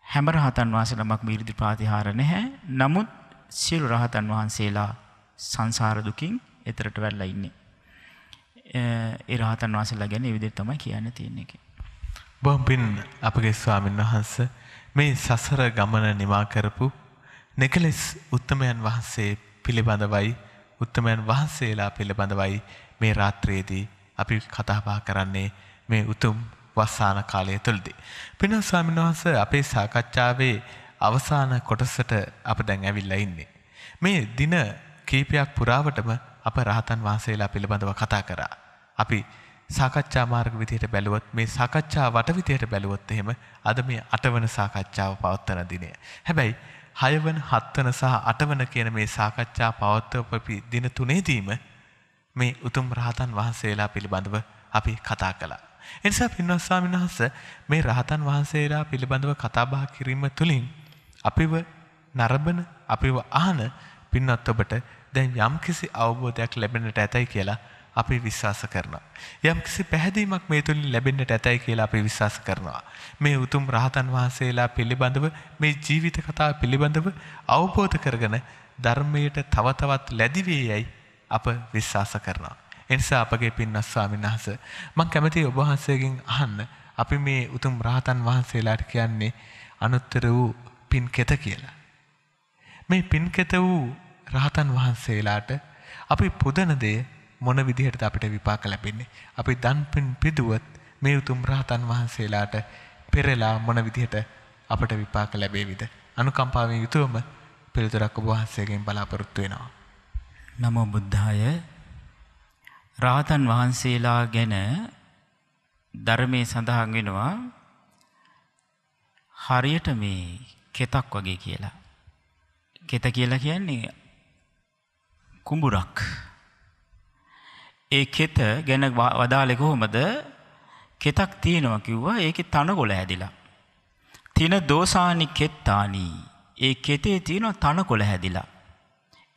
හැම රහතන් වහන්සේ නමක් මීර්දි ප්‍රාතිහාර නැහැ. නමුත් සියලු රහතන් වහන්සේලා සංසාර දුකින් එතරට වැල්ලා ඉන්නේ. ඒ රහතන් වහන්සේලා ගැන ඒ විදිහට තමයි කියන්න තියෙන්නේ. බොහොම පින් අපගේ ස්වාමීන් වහන්ස මේ සසර ගමන නිමා කරපු නෙකලස් උත්තමයන් වහන්සේ පිළිබඳවයි උත්තමයන් වහන්සේලා පිළිබඳවයි මේ රාත්‍රියේදී අපි කතා බහ කරන්නේ මේ උතුම් වස්සාන කාලය තුළදී. පින්වත් ස්වාමීන් වහන්සේ අපේ සාකච්ඡාවේ අවසාන කොටසට අප දැන් ඇවිල්ලා ඉන්නේ. මේ දින කීපයක් පුරාවටම අප රහතන් වහන්සේලා පිළිබඳව කතා කරා. අපි සාකච්ඡා මාර්ග විදියට බැලුවොත් මේ සාකච්ඡා වට විදියට බැලුවොත් එහෙම අද මේ අටවන සාකච්ඡාව පවත්වන දිනය. හැබැයි හයවන හත්වන සහ අටවන කියන මේ සාකච්ඡා පවත්වපු දින තුනේදීම මේ උතුම් රහතන් වහන්සේලා පිළිබඳව අපි කතා කළා. එනිසා පින්වත් ස්වාමීන් වහන්සේ මේ රහතන් වහන්සේලා පිළිබඳව කතා බහ කිරීම තුළින් අපිව නරඹන අපිව අහන පින්වත් ඔබට දැන් යම්කිසි අවබෝධයක් ලැබෙන්නට ඇතයි කියලා අපි විශ්වාස කරනවා. යම්කිසි පැහැදීමක් මේ තුලින් ලැබෙන්නට ඇතයි කියලා අපි විශ්වාස කරනවා. මේ උතුම් රහතන් වහන්සේලා පිළිබඳව මේ ජීවිත කතාව පිළිබඳව අවබෝධ කරගෙන ධර්මයට තව තවත් ලැබි වේයයි අප විශ්වාස කරනවා. එනිසා අපගේ පින්වත් ස්වාමීන් වහන්සේ මම කැමතියි ඔබ වහන්සේගෙන් අහන්න අපි මේ උතුම් රහතන් වහන්සේලාට කියන්නේ අනුත්තර වූ පින්කෙත කියලා. මේ පින්කෙත වූ රහතන් වහන්සේලාට අපි පුදන දේ මොන විදිහටද අපිට විපාක ලැබෙන්නේ? අපි දන් පින් පිදුවත් මේ උතුම් රහතන් වහන්සේලාට පෙරලා මොන විදිහට අපට විපාක ලැබේවිද? අනුකම්පාවෙන් යුතුවම පිළිතුරක් ඔබ වහන්සේගෙන් බලාපොරොත්තු වෙනවා. නමෝ බුද්ධාය රාතන් වහන්සේලා ගැන ධර්මයේ සඳහන් වෙනවා හරියට මේ කෙතක් වගේ කියලා. කෙත කියලා කියන්නේ කුඹුරක්. ඒ කෙත ගැන වදාලේ කොහොමද? කෙතක් තියෙනවා කිව්වා ඒකේ තනකොළ හැදිලා. තින දෝසානි කෙත්තානි. ඒ කෙතේ තියෙන තනකොළ හැදිලා.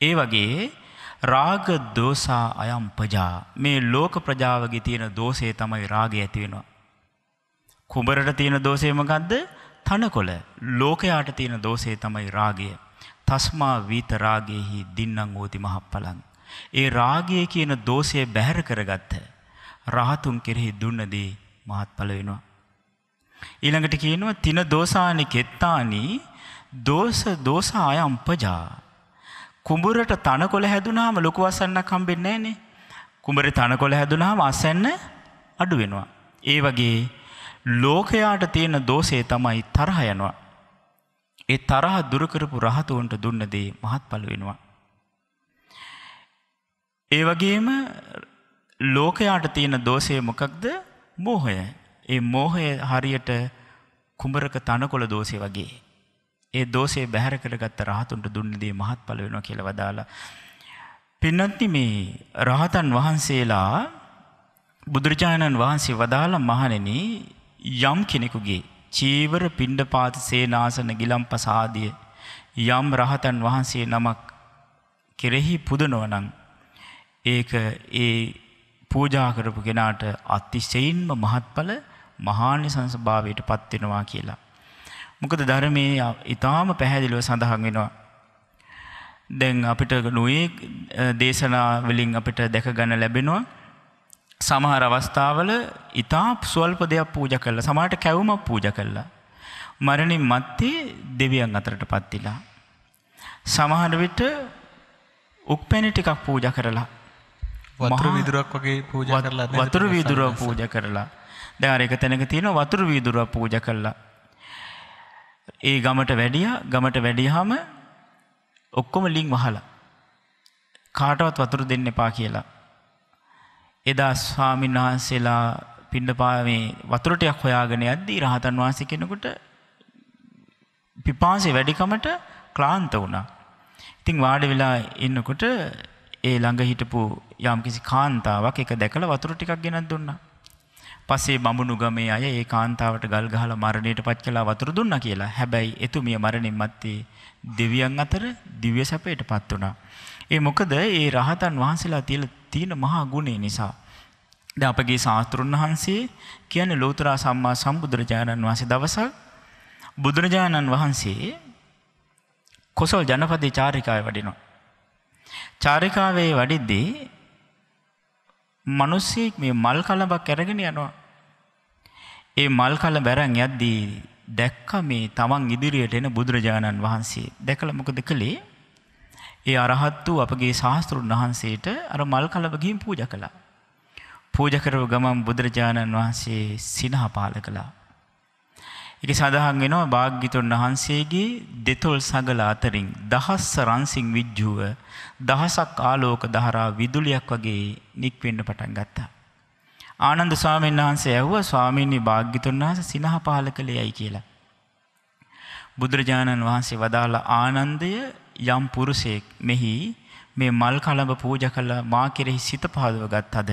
ඒ වගේ රාග දෝසා අයම් පජා මේ ලෝක ප්‍රජාවගේ තියෙන දෝෂය තමයි රාගය ඇති වෙනවා. කුඹරට තියෙන දෝෂය මොකද්ද? තනකොළ. ලෝකයාට තියෙන දෝෂය තමයි රාගය. තස්මා වීත රාගයේහි දින්නම් ඕති මහප්පලං. ඒ රාගය කියන දෝෂය බැහැර කරගත්ත රහතුන් කෙරෙහි දුන්නදී මහත්ඵල වෙනවා. ඊළඟට කියනවා තින දෝසානි කෙත්තානි දෝෂ දෝස අයම් පජා කුඹුරට තනකොළ හැදුනාම ලොකු අසන්නක් හම්බෙන්නේ නැහනේ. කුඹරේ තනකොළ හැදුනාම අසන්න අඩු වෙනවා. ඒ වගේ ලෝකයාට තියෙන දෝෂය තමයි තරහ යනවා. ඒ තරහ දුරු කරපු රහතුන්ට දුන්න දේ මහත්ඵල වෙනවා. ඒ වගේම ලෝකයාට තියෙන දෝෂය මොකක්ද? මෝහය. ඒ මෝහය හරියට කුඹරක තනකොළ දෝෂය වගේ. ඒ දෝෂය බැහැර කරගත්ත රහතුන්ට දුන්න දේ මහත්ඵල වෙනවා කියලා වදාලා. පින්නත්නි මේ රහතන් වහන්සේලා බුදුරජාණන් වහන්සේ වදාලා මහණෙනි යම් කෙනෙකුගේ චීවර පිණ්ඩපාත සේනාසන ගිලම්පසාදිය යම් රහතන් වහන්සේ නමක් කෙරෙහි පුදනවනම් ඒක ඒ පූජා කරපු කෙනාට අතිශයින්ම මහත්ඵල මහානිසංස භාවයට පත්වෙනවා කියලා. මොකද ධර්මයේ ඉතාම පැහැදිලිව සඳහන් වෙනවා. දැන් අපිට නොයේ දේශනා වලින් අපිට දැක ගන්න ලැබෙනවා. සමහර අවස්ථාවල ඉතා ස්වල්ප දෙයක් පූජ කරලා සමහරට කැවුමක් පූජ කළා. මරණින් මත්තේ දෙවියන් අතරට පත්තිලා. සමහර විට උක්පැණි ටිකක් පූජ කරලා වතුර විදුරක් වගේ පූජා කරලා වතුර සන්නස? පූජ කරලා දැන් අර එක තැනක තියෙන වතුර වීදුරුව පූජ කළා ඒ ගමට වැඩිය ගමට වැඩියහම ඔක්කොම ලිං වහලා කාටවත් වතුර දෙන්න එපා කියලා එදා ස්වාමීන් වහන්සේලා පිණ්ඩපාමේ වතුර ටිකක් හොයාගෙන යද්දී රහතන් වහන්සේ කෙනෙකුට පිපාසය වැඩිකමට ක්ලාන්ත වුණා. ඉතින් වාඩි වෙලා ඉන්නකොට ඒ ළඟ හිටපු යම්කිසි කාන්තාවක් එක දැකලා වතුර ටිකක් ගෙනත් දුන්නා. පස්සේ බඹුණු ගමේ අය ඒ කාන්තාවට ගල් ගහලා මරණයට පත් කළා වතුර දුන්නා කියලා. හැබැයි එතුමිය මරණින් මත්තේ දෙවියන් අතර දිව්‍ය සැපයට පත් වුණා. ඒ මොකද ඒ රහතන් වහන්සේලා තියලා තියෙන මහා ගුණය නිසා. දැන් අපගේ ශාස්ත්‍රුන් වහන්සේ කියන්නේ ලෝතර සම්මා සම්බුදුරජාණන් වහන්සේ දවසක් බුදුරජාණන් වහන්සේ කොසල් ජනපදයේ චාරිකාවේ වඩිනවා. චාරිකාවේ වඩිද්දී මිනිස්සෙක් මේ මල් කලබක් අරගෙන යනවා. ඒ මල් කලබ අරන් යද්දී දැක්ක මේ තමන් ඉදිරියට එන බුදුරජාණන් වහන්සේ. දැකලා මොකද කළේ? ඒ අරහත් වූ අපගේ ශාස්ත්‍රුන් වහන්සේට අර මල් කලබ ගිහින් පූජා කළා. පූජා කරව ගමන් බුදුරජාණන් වහන්සේ සිනහ පාල කළා. ඒක සඳහන් වෙනවා භාග්‍යතුන් වහන්සේගේ දෙතොල් සගල අතරින් දහස් රන්සින් විජ්ජුව දහසක් ආලෝක දහරා විදුලියක් වගේ නික්වෙන්න පටන් ගත්තා. ආනන්ද ස්වාමීන් වහන්සේ ඇහුවා ස්වාමීනි භාග්‍යතුන් වහන්සේ සිනහ පහල කළේයි කියලා. බුදුරජාණන් වහන්සේ වදාළ ආනන්දය යම් පුරුෂයෙක් මෙහි මේ මල් කලඹ පූජා කළ මා කෙරෙහි සිත පහදව ගත්තද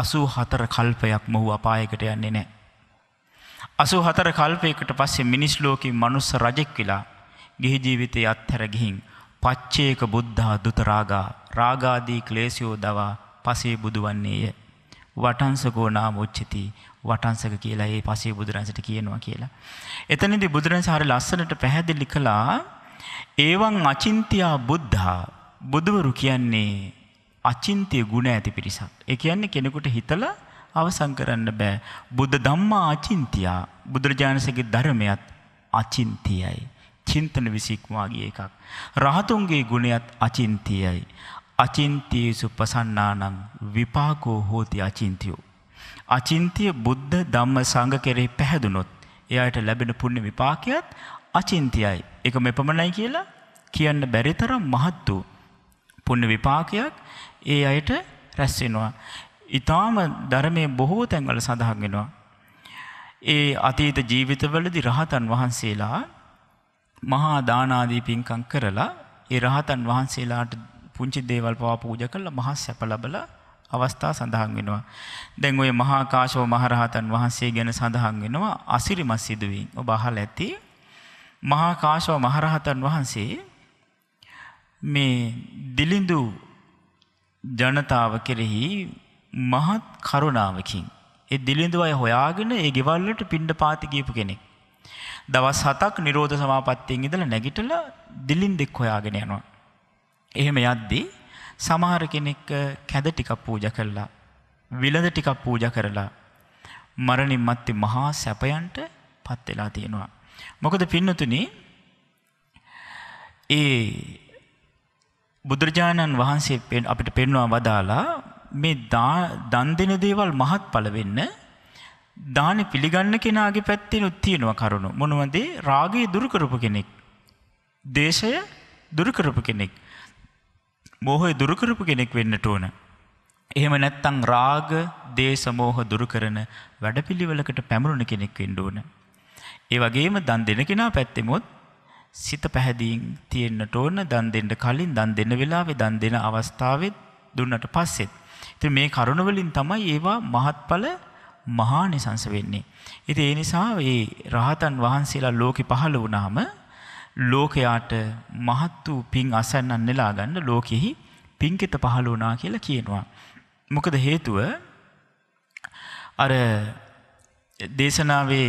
84 කල්පයක් මොහු අපායකට යන්නේ නැහැ. අසූ හතර කල්පයකට පස්සේ මිනිස් ලෝකෙ මනුස්ස රජෙක් වෙලා ගිහි ජීවිතය අත්හැර ගිහින් පච්චේක බුද්ධා දුතරාගා රාගාදී ක්ලේසියෝ දවා පසේ බුදු වන්නේය. වටන්සකෝ නාම උච්චති වටන්සක කියලා ඒ පසේ බුදුරන්සට කියනවා කියලා. එතනදි බුදුරන්ස හරි ලස්සනට පැහැදිලි කළා ඒවන් අචින්තියා බුද්ධා බුදුවරු කියන්නේ අචින්තිය ගුණ ඇති පිරිසක්. ඒ කියන්නේ කෙනෙකුට හිතලා අවසන් කරන්න බෑ. බුද්ධ ධම්මා අචින්තියා බුදුරජාණන්සේගේ ධර්මයත් අචින්තියයි. චින්තන විසික්මාගේ එකක්. රහතුන්ගේ ගුණයත් අචින්තියයි. අචින්තියසු පසන්නානං විපාකෝ හෝති අචින්තියෝ. අචින්තිය බුද්ධ ධම්ම සංඝ කෙරෙහි පැහැදුනොත් එයාට ලැබෙන පුණ්‍ය විපාකයත් අචින්තියයි. ඒක මෙපමණයි කියලා කියන්න බැරි තරම් මහත් වූ පුණ්‍ය විපාකයක් ඒ අයට රැස් වෙනවා. ඊටාම ධර්මයේ බොහෝ තැන්වල සඳහන් වෙනවා. ඒ අතීත ජීවිතවලදී රහතන් වහන්සේලා මහා දානාදී පින්කම් කරලා ඒ රහතන් වහන්සේලාට පුංචි දේවල් පවා පූජා කරලා මහා සැප ලැබලා අවස්ථා සඳහන් වෙනවා. දැන් ওই මහා කාශ්‍යප මහරහතන් වහන්සේ ගැන සඳහන් වෙනවා අසිරිමත් සිදුවීම්. ඔබ අහලා ඇති. මහා කාශ්‍යප මහරහතන් වහන්සේ මේ දිලිඳු ජනතාව කෙරෙහි මහත් කරුණාවකින් ඒ දිලිඳු අය හොයාගෙන ඒ ගෙවල් වලට පිණ්ඩපාති ගියපු කෙනෙක්. දවස් 7ක් නිරෝධ සමාපත්තියෙන් ඉඳලා නැගිටලා දිලින්දෙක් හොයාගෙන යනවා. එහෙම යද්දී සමහර කෙනෙක් කැද ටිකක් පූජා කළා. විලඳ ටිකක් පූජා කරලා මරණින් මත්තේ මහා සැපයන්ට පත් වෙලා තියෙනවා. මොකද පින්නතුනි ඒ බුදුරජාණන් වහන්සේ අපිට පෙන්වා වදාලා මේ දන් දෙන දේවල් මහත්ඵල වෙන්න දානෙ පිළිගන්න කෙනාගේ පැත්තෙනුත් තියෙනවා කරුණු. මොනවද? රාගය දුරු කරපු කෙනෙක්. දේශය දුරු කරපු කෙනෙක්. මෝහය දුරු කරපු කෙනෙක් වෙන්නට ඕන. එහෙම නැත්නම් රාග, දේශ, මෝහ දුරු කරන වැඩපිළිවෙලකට පැමුණුන කෙනෙක් වෙන්න ඕන. ඒ වගේම දන් දෙන කෙනා පැත්තෙමුත් සිත පැහැදීම් තියෙන්නට ඕන දන් දෙන්න කලින් දන් දෙන්න වෙලාවේ දන් දෙන අවස්ථාවෙත් දුන්නට පස්සෙත්. ඉතින් මේ කරුණ වලින් තමයි ඒවා මහත්ඵල මහානිසංස වෙන්නේ. ඉතින් ඒ නිසා මේ රහතන් වහන්සේලා ලෝකෙ පහළ වුණාම ලෝකයාට මහත් වූ පින් අසන්නන් නෙලා ගන්න ලෝකෙහි පින්කිත පහළ වුණා කියලා කියනවා. මොකද හේතුව අර දේශනාවේ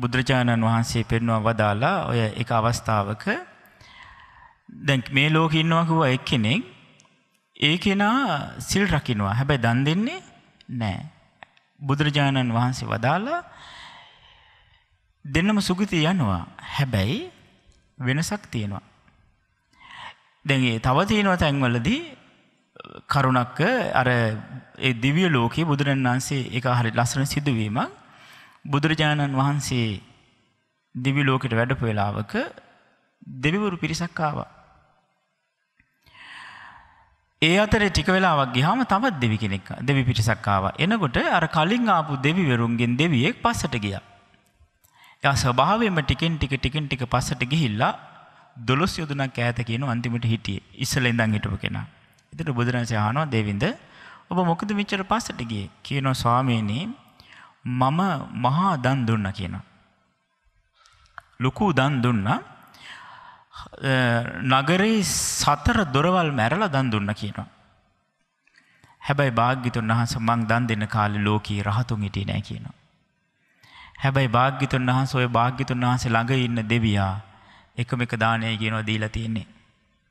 බුදුරජාණන් වහන්සේ පෙන්වා වදාලා ඔය එක අවස්ථාවක දැන් මේ ලෝකෙ ඉන්නවා කිව්වා එක්කෙනෙක් ඒ කෙනා සිල් රකින්නවා. හැබැයි දන් දෙන්නේ නැහැ. බුදුරජාණන් වහන්සේ වදාලා දෙන්නම සුගතිය යනවා. හැබැයි වෙනසක් තියෙනවා. දැන් ඒ තව තියෙනවා තැන්වලදී කරුණක් අර ඒ දිව්‍ය ලෝකයේ බුදුරජාණන් වහන්සේ ඒක හරි ලස්සන සිදුවීමක්. බුදුරජාණන් වහන්සේ දිව්‍ය ලෝකෙට වැඩපු වෙලාවක දෙවිවරු පිරිසක් ආවා. ඒ අතරේ ටික වෙලාවක් ගියාම තවත් දෙවි කෙනෙක් දෙවි පිරිසක් ආවා. එනකොට අර කලින් ආපු දෙවිවරුන්ගෙන් දෙවියෙක් පස්සට ගියා. එයා ස්වභාවයෙන්ම ටිකෙන් ටික ටිකෙන් ටික පස්සට ගිහිල්ලා දොළොස් යොදුනක් ඈත කියන අන්තිමට හිටියේ. ඉස්සෙල්ලා ඉඳන් හිටපු කෙනා. එතකොට බුදුරජාණන්සේ අහනවා දේවින්ද ඔබ මොකද මෙච්චර පස්සට ගියේ? කියනවා ස්වාමීනි මම මහා දන් දුන්නා කියනවා. ලොකු දන් දුන්නා. නගරේ සතර දොරවල් මැරලා දන් දුන්නා කියනවා. හැබැයි භාග්‍යතුන් වහන්සේ මං දන් දෙන්න කාලේ ලෝකී රහතුන් හිටියේ නැහැ කියනවා. හැබැයි භාග්‍යතුන් වහන්සේ ඔය භාග්‍යතුන් වහන්සේ ළඟ ඉන්න දෙවියා එකම එක දානය කියනවා දීලා තියෙන්නේ.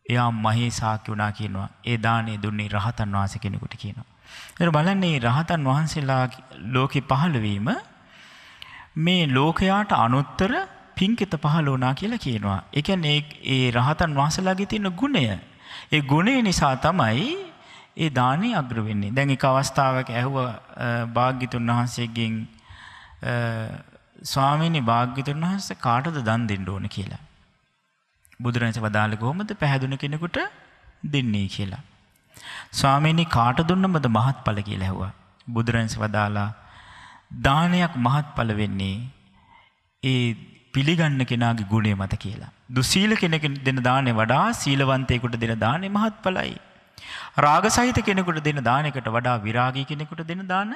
එයා මහේ සාක්‍ය වුණා කියනවා. ඒ දානේ දුන්නේ රහතන් වහන්සේ කෙනෙකුට කියනවා. එතන බලන්නේ රහතන් වහන්සේලා ලෝකේ පහළ වීම මේ ලෝකයාට අනුත්තර පින්කිත පහළ වුණා කියලා කියනවා. ඒ කියන්නේ ඒ රහතන් වහන්සේලාගේ තියෙන ගුණය. ඒ ගුණය නිසා තමයි ඒ දානේ අග්‍ර වෙන්නේ. දැන් එක අවස්ථාවක ඇහුවා භාග්‍යතුන් වහන්සේගෙන් ස්වාමීනි භාග්‍යතුන් වහන්සේ කාටද දන් දෙන්න ඕන කියලා. බුදුරජාණන් වදාළේ කොහොමද පැහැදුන කෙනෙකුට දෙන්නේ කියලා. ස්වාමීනි කාට දුන්නමද මහත්ඵල කියලා ඇහුවා. බුදුරජාණන් වදාලා දානයක් මහත්ඵල වෙන්නේ ඒ පිළිගන්න කෙනාගේ ගුණය මත කියලා. දුසීල කෙනෙක් දෙන දානේ වඩා සීලවන්තයෙකුට දෙන දානේ මහත්ඵලයි. රාග සහිත කෙනෙකුට දෙන දානයකට වඩා විරාගී කෙනෙකුට දෙන දාන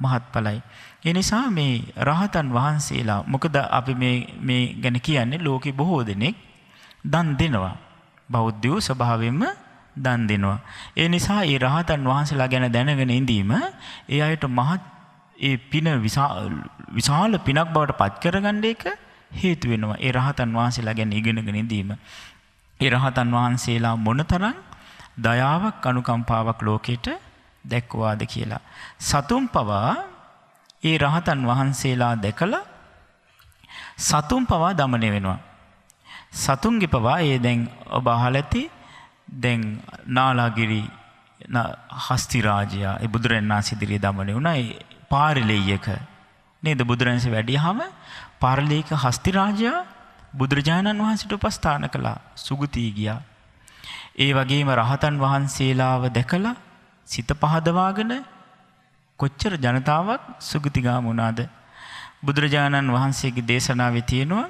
මහත්ඵලයි. ඒ නිසා මේ රහතන් වහන්සේලා මොකද අපි මේ මේ ගැන කියන්නේ ලෝකේ බොහෝ දෙනෙක් දන් දෙනවා. බෞද්ධයෝ ස්වභාවයෙන්ම දන් දෙනවා. ඒ නිසා ඒ රහතන් වහන්සේලා ගැන දැනගෙන ඉඳීම ඒ අයට මහත් ඒ පින විශාල පිනක් බවට පත් කරගන්න එක හේතු වෙනවා. ඒ රහතන් වහන්සේලා ගැන ඉගෙනගෙන ඉඳීම. ඒ රහතන් වහන්සේලා මොනතරම් දයාවක් අනුකම්පාවක් ලෝකෙට දැක්වාද කියලා. සතුන් පවා ඒ රහතන් වහන්සේලා දැකලා සතුන් පවා දමනය වෙනවා. සතුන්ගේ පවා ඒ දැන් ඔබ අහලා ඇති දැන් නාලාගිරි හස්තිරාජයා ඒ බුදුරජාණන් වහන්සේ ඉදිරියේ දමනය වුණා ඒ පාරිලෙයක නේද බුදුරජාණන්සේ වැඩියහම පාරලීක හස්තිරාජයා බුදුරජාණන් වහන්සේට උපස්ථාන කළා සුගතිය ගියා. ඒ වගේම රහතන් වහන්සේලාව දැකලා සිත පහදවාගෙන කොච්චර ජනතාවක් සුගතිගාම වුණාද බුදුරජාණන් වහන්සේගේ දේශනාවේ තියෙනවා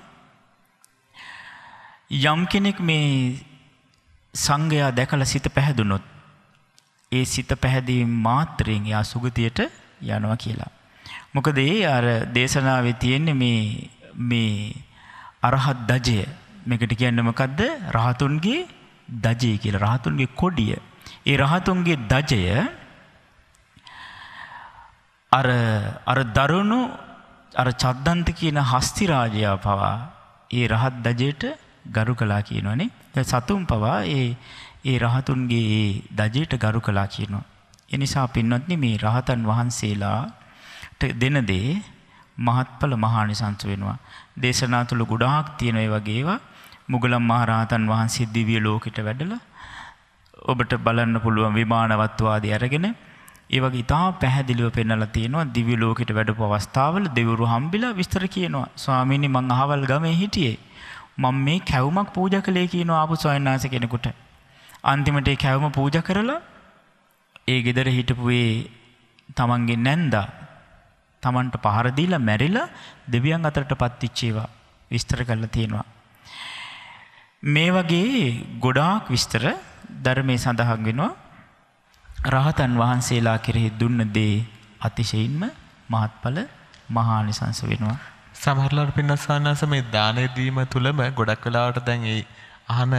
යම් කෙනෙක් මේ සංඝයා දැකලා සිත පැහැදුනොත් ඒ සිත පැහැදීම මාත්‍රයෙන් යා සුගතියට යනවා කියලා. මොකද ඒ අර දේශනාවේ තියෙන්නේ මේ මේ අරහත් දජය මේකට කියන්නේ මොකද්ද? රහතුන්ගේ දජය කියලා. රහතුන්ගේ කොඩිය. ඒ රහතුන්ගේ දජය අර අර දරුණු අර චද්දන්ත කියන හස්ති රාජයා පවා ඒ රහත් දජයට ගරු කළා කියනවනේ. සතුන් පවා ඒ ඒ රහතුන්ගේ ඒ දජයට ගරු කළා කියනවා. ඒ නිසා පින්වත්නි මේ රහතන් වහන්සේලාට දෙන දේ මහත්ඵල මහානිසංස වෙනවා. දේශනා තුල ගොඩාක් තියෙන ඒ වගේ ඒවා. මුගලන් මහරහතන් වහන්සේ දිව්‍ය ලෝකෙට වැඩලා ඔබට බලන්න පුළුවන් විමානවත්වාදී අරගෙන ඒ වගේ ඉතා පැහැදිලිව පෙන්වලා තියෙනවා දිව්‍ය ලෝකෙට වැඩපු අවස්ථාවල දෙවිවරු හම්බිලා විස්තර කියනවා. ස්වාමීනි මං අහවල් ගමේ හිටියේ. මම මේ කැවුමක් පූජා කළේ කියනවා ආපු ස්වාමීන් කෙනෙකුට. අන්තිමට ඒ කැවුම පූජා කරලා ඒ ගෙදර හිටපු ඒ තමන්ගේ නැන්දා තමන්ට පහර දීලා මැරිලා දෙවියන් අතරට පත්විච්ච ඒවා විස්තර කරලා තියෙනවා මේ වගේ ගොඩාක් විස්තර ධර්මයේ සඳහන් වෙනවා රහතන් වහන්සේලා කෙරෙහි දුන්න දේ අතිශයින්ම මහත්ඵල මහානිසංස වෙනවා. සමහරලාට පින්නස්සානස මේ දානය දීම තුළම ගොඩක් වෙලාවට දැන් ඒ අහන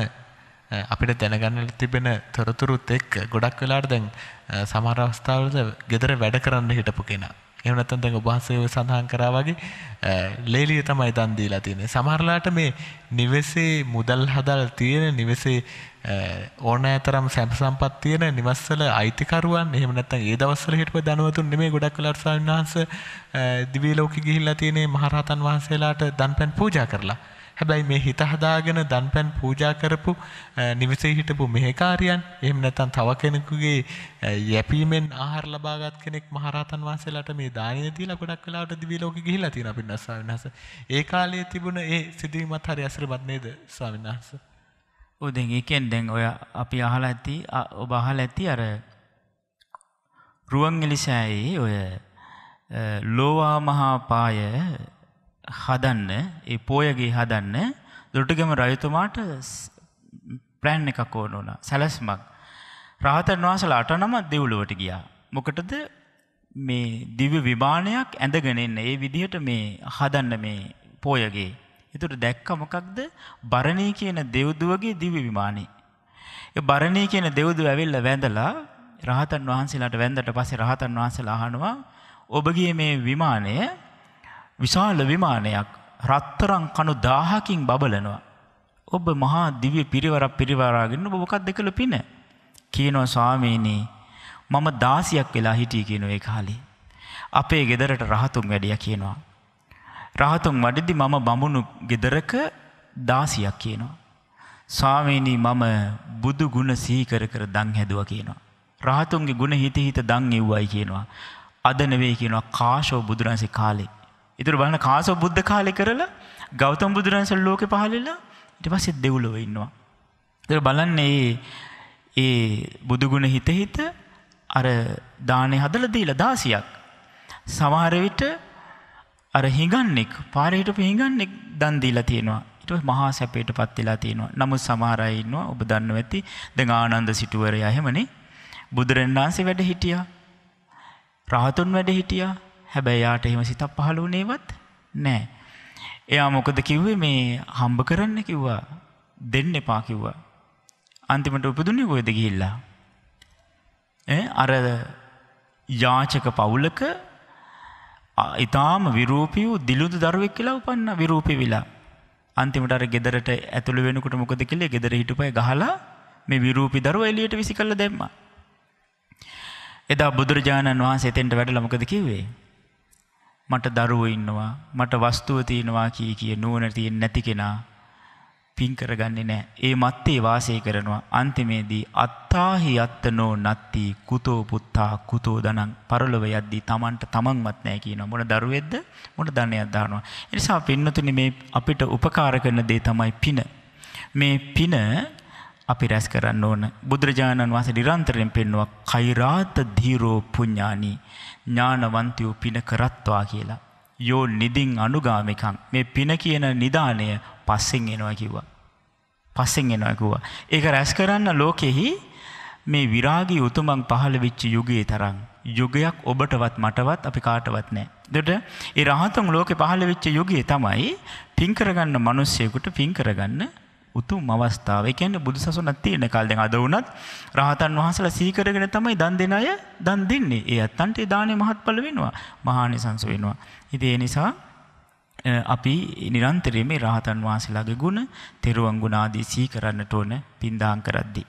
අපිට දැනගන්න තිබෙන තොරතුරුත් එක්ක ගොඩක් වෙලාට දැන් අ, සමහර අවස්ථාවලද ගෙදර වැඩ කරන්න හිටපු කෙනා. එහෙම නැත්නම් දැන් ඔබ වහන්සේ ඔය සඳහන් කරා වගේ අ, ලේලිය තමයි දන් දීලා තියෙන්නේ. සමහරලාට මේ නිවෙසේ මුදල් හදල් තියෙන නිවෙසේ අ, ඕනෑතරම් සැප සම්පත් තියෙන නිවස්වල අයිතිකරුවන් එහෙම නැත්නම් ඒ දවස්වල හිටපු ධනවතුන් නෙමෙයි ගොඩක් වෙලාට ස්වාමීන් වහන්සේ අ, දිව්‍ය ලෝකෙ ගිහිල්ලා තියෙන මහරහතන් වහන්සේලාට දන්පැන් පූජා කරලා. හැබැයි මේ හිත හදාගෙන දන්පැන් පූජා කරපු අ, නිවසේ හිටපු මෙහෙකාරියන් එහෙම නැත්නම් තව කෙනෙකුගේ අ, යැපීමෙන් ආහාර ලබාගත් කෙනෙක් මහරහතන් වහන්සේලාට මේ දානය දීලා ගොඩක් වෙලාවට දිව්‍ය ලෝකෙ ගිහිල්ලා තියෙනවා පින්න ස්වාමීන් වහන්සේ. ඒ කාලයේ තිබුණ ඒ සිදුවීමත් හරි අසිරිමත් නේද ස්වාමීන් වහන්සේ? ඔව් දැන් ඒකෙන් දැන් ඔය අපි අහලා ඇති අ- ඔබ අහලා ඇති අර රුවන්වැලිසෑයේ ඔය අ, ලෝවා මහා පාය හදන්න ඒ පෝයගේ හදන්න දොටුගම රජතුමාට ප්ලෑන් එකක් ඕන වුණා. සැලස්මක්. රහතන් වහන්සේලා අට නම දෙව්ලොවට ගියා. මොකටද? මේ දිව්‍ය විමානයක් ඇඳගෙන එන්න. ඒ විදිහට මේ හදන්න මේ පෝයගේ. එතකොට දැක්ක මොකක්ද? බරණී කියන දෙව්දුවගේ දිව්‍ය විමානේ. ඒ බරණී කියන දෙව්දුව ඇවිල්ලා වැඳලා රහතන් වහන්සේලාට වැඳට පස්සේ රහතන් වහන්සේලා අහනවා ඔබගේ මේ විමානය විශාල විමානයක් රත්තරන් කණු 1000කින් බබලනවා. ඔබ මහා දිව්‍ය පිරිවරක් පිරිවරාගෙන ඔබ මොකක්ද කළ පින? කියනවා ස්වාමීනි මම 16ක් වෙලා හිටියේ කියනවා ඒ කාලේ. අපේ ගෙදරට රහතුන් වැඩියා කියනවා. රහතුන් වඩිද්දි මම බමුණු ගෙදරක 16ක් කියනවා. ස්වාමීනි මම බුදු ගුණ සිහි කර කර දන් හැදුවා කියනවා. රහතුන්ගේ ගුණ හිත හිත දන් එව්වයි කියනවා. අද නෙවෙයි කියනවා කාශෝ බුදුරන්සේ කාලේ. ඉතුරු බලන්න කාශෝ බුද්ධ කාලේ කරලා ගෞතම බුදුරන්සේ ලෝකෙ පහළලා ඊට පස්සේ දෙව්ලොව ඉන්නවා. ඉතින් බලන්න ඒ ඒ බුදු ගුණ හිත හිත අර දානේ හදලා දීලා 16ක්. සමහර විට අර හිඟන්නෙක් පාරේ හිටපු හිඟන්නෙක් දන් දීලා තියෙනවා. ඊට පස්සේ මහා සැපයටපත් වෙලා තියෙනවා. නමුත් සමහර අය ඉන්නවා ඔබ දන්නව ඇති. දැන් ආනන්ද සිටුවරයා එහෙමනේ. බුදුරජාණන් වහන්සේ වැඩ හිටියා. රහතුන් වැඩ හිටියා. හැබැයි යාට එහෙම සිතක් පහළ වුණේවත් නෑ. එයා මොකද කිව්වේ මේ හම්බ කරන්න කිව්වා. දෙන්න එපා කිව්වා. අන්තිමට උපදුන්නේ කොහෙද ගිහිල්ලා? ඈ අර යාචක පවුලක අ- ඊටාම විරූපී වූ දිලුදු දරුවෙක් කියලා උපන්න විරූපී විලා. අන්තිමට අර ගෙදරට ඇතුළු වෙනකොට මොකද කළේ? ගෙදර හිටපය ගහලා මේ විරූපී දරුවා එළියට විසි කළා දැම්මා. එදා බුදුරජාණන් වහන්සේ එතෙන්ට වැඩලා මොකද කිව්වේ? මට දරුවෝ ඉන්නවා මට වස්තුව තියෙනවා කී කිය නුවණ තියෙන්නේ නැති කෙනා පින් කරගන්නේ නැහැ. ඒ මත්තේ වාසය කරනවා. අන්තිමේදී අත්තාහි අත්තනෝ නත්ති කුතෝ පුත්තා කුතෝ දනං පරලොව යද්දී Tamanට Tamanවත් නැහැ කියනවා. මොන දරුවෙක්ද? මොන ධනයක් දානවා. ඒ නිසා පින්නතුනි මේ අපිට උපකාර කරන දේ තමයි පින. මේ පින අපි රැස් කරන්න ඕන. බුදුරජාණන් වහන්සේ නිරන්තරයෙන් පෙන්වුවා කෛරාත ධීරෝ පුඤ්ඤානි ඥානවන්තයෝ පින කරත්වා කියලා. යෝ නිදින් අනුගාමිකං මේ පින කියන නිදානය පස්සෙන් එනවා කිව්වා. පස්සෙන් එනවා කිව්වා. ඒක රැස් කරන්න ලෝකෙහි මේ විරාගී උතුමන් පහළ වෙච්ච යුගයේ තරම් යුගයක් ඔබටවත් මටවත් අපි කාටවත් නැහැ. එතකොට ඒ රහතන් ලෝකේ පහළ වෙච්ච යුගයේ තමයි පින් කරගන්න මිනිස්සෙකුට පින් කරගන්න උතුම් අවස්ථාව. ඒ කියන්නේ බුදුසසුනක් තියෙන කාලේ දැන් අද වුණත් රහතන් වහන්සේලා සිහි කරගෙන තමයි දන් දෙන අය දන් දෙන්නේ. ඒ අත්තන්ට ඒ දානේ මහත්ඵල වෙනවා. මහානිසංස වෙනවා. ඉතින් ඒ නිසා අ, අපි නිරන්තරයෙන් මේ රහතන් වහන්සේලාගේ ගුණ, තෙරුවන් ගුණ ආදී සිහි කරන්නට ඕන පින්දාම් කරද්දී.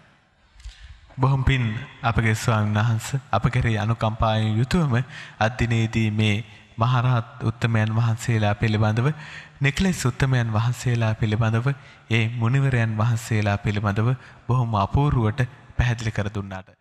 බොහොම පින් අපගේ ස්වාමීන් වහන්සේ අප කෙරෙහි අනුකම්පාවෙන් යුතුවම අද්දිනේදී මේ මහරහත් උත්තමයන් වහන්සේලා පිළිබඳව නෙක්ලෙස් උත්තමයන් වහන්සේලා පිළිබඳව ඒ මුනිවරයන් වහන්සේලා පිළිබඳව බොහොම අපූර්වට පැහැදිලි කර දුන්නාට.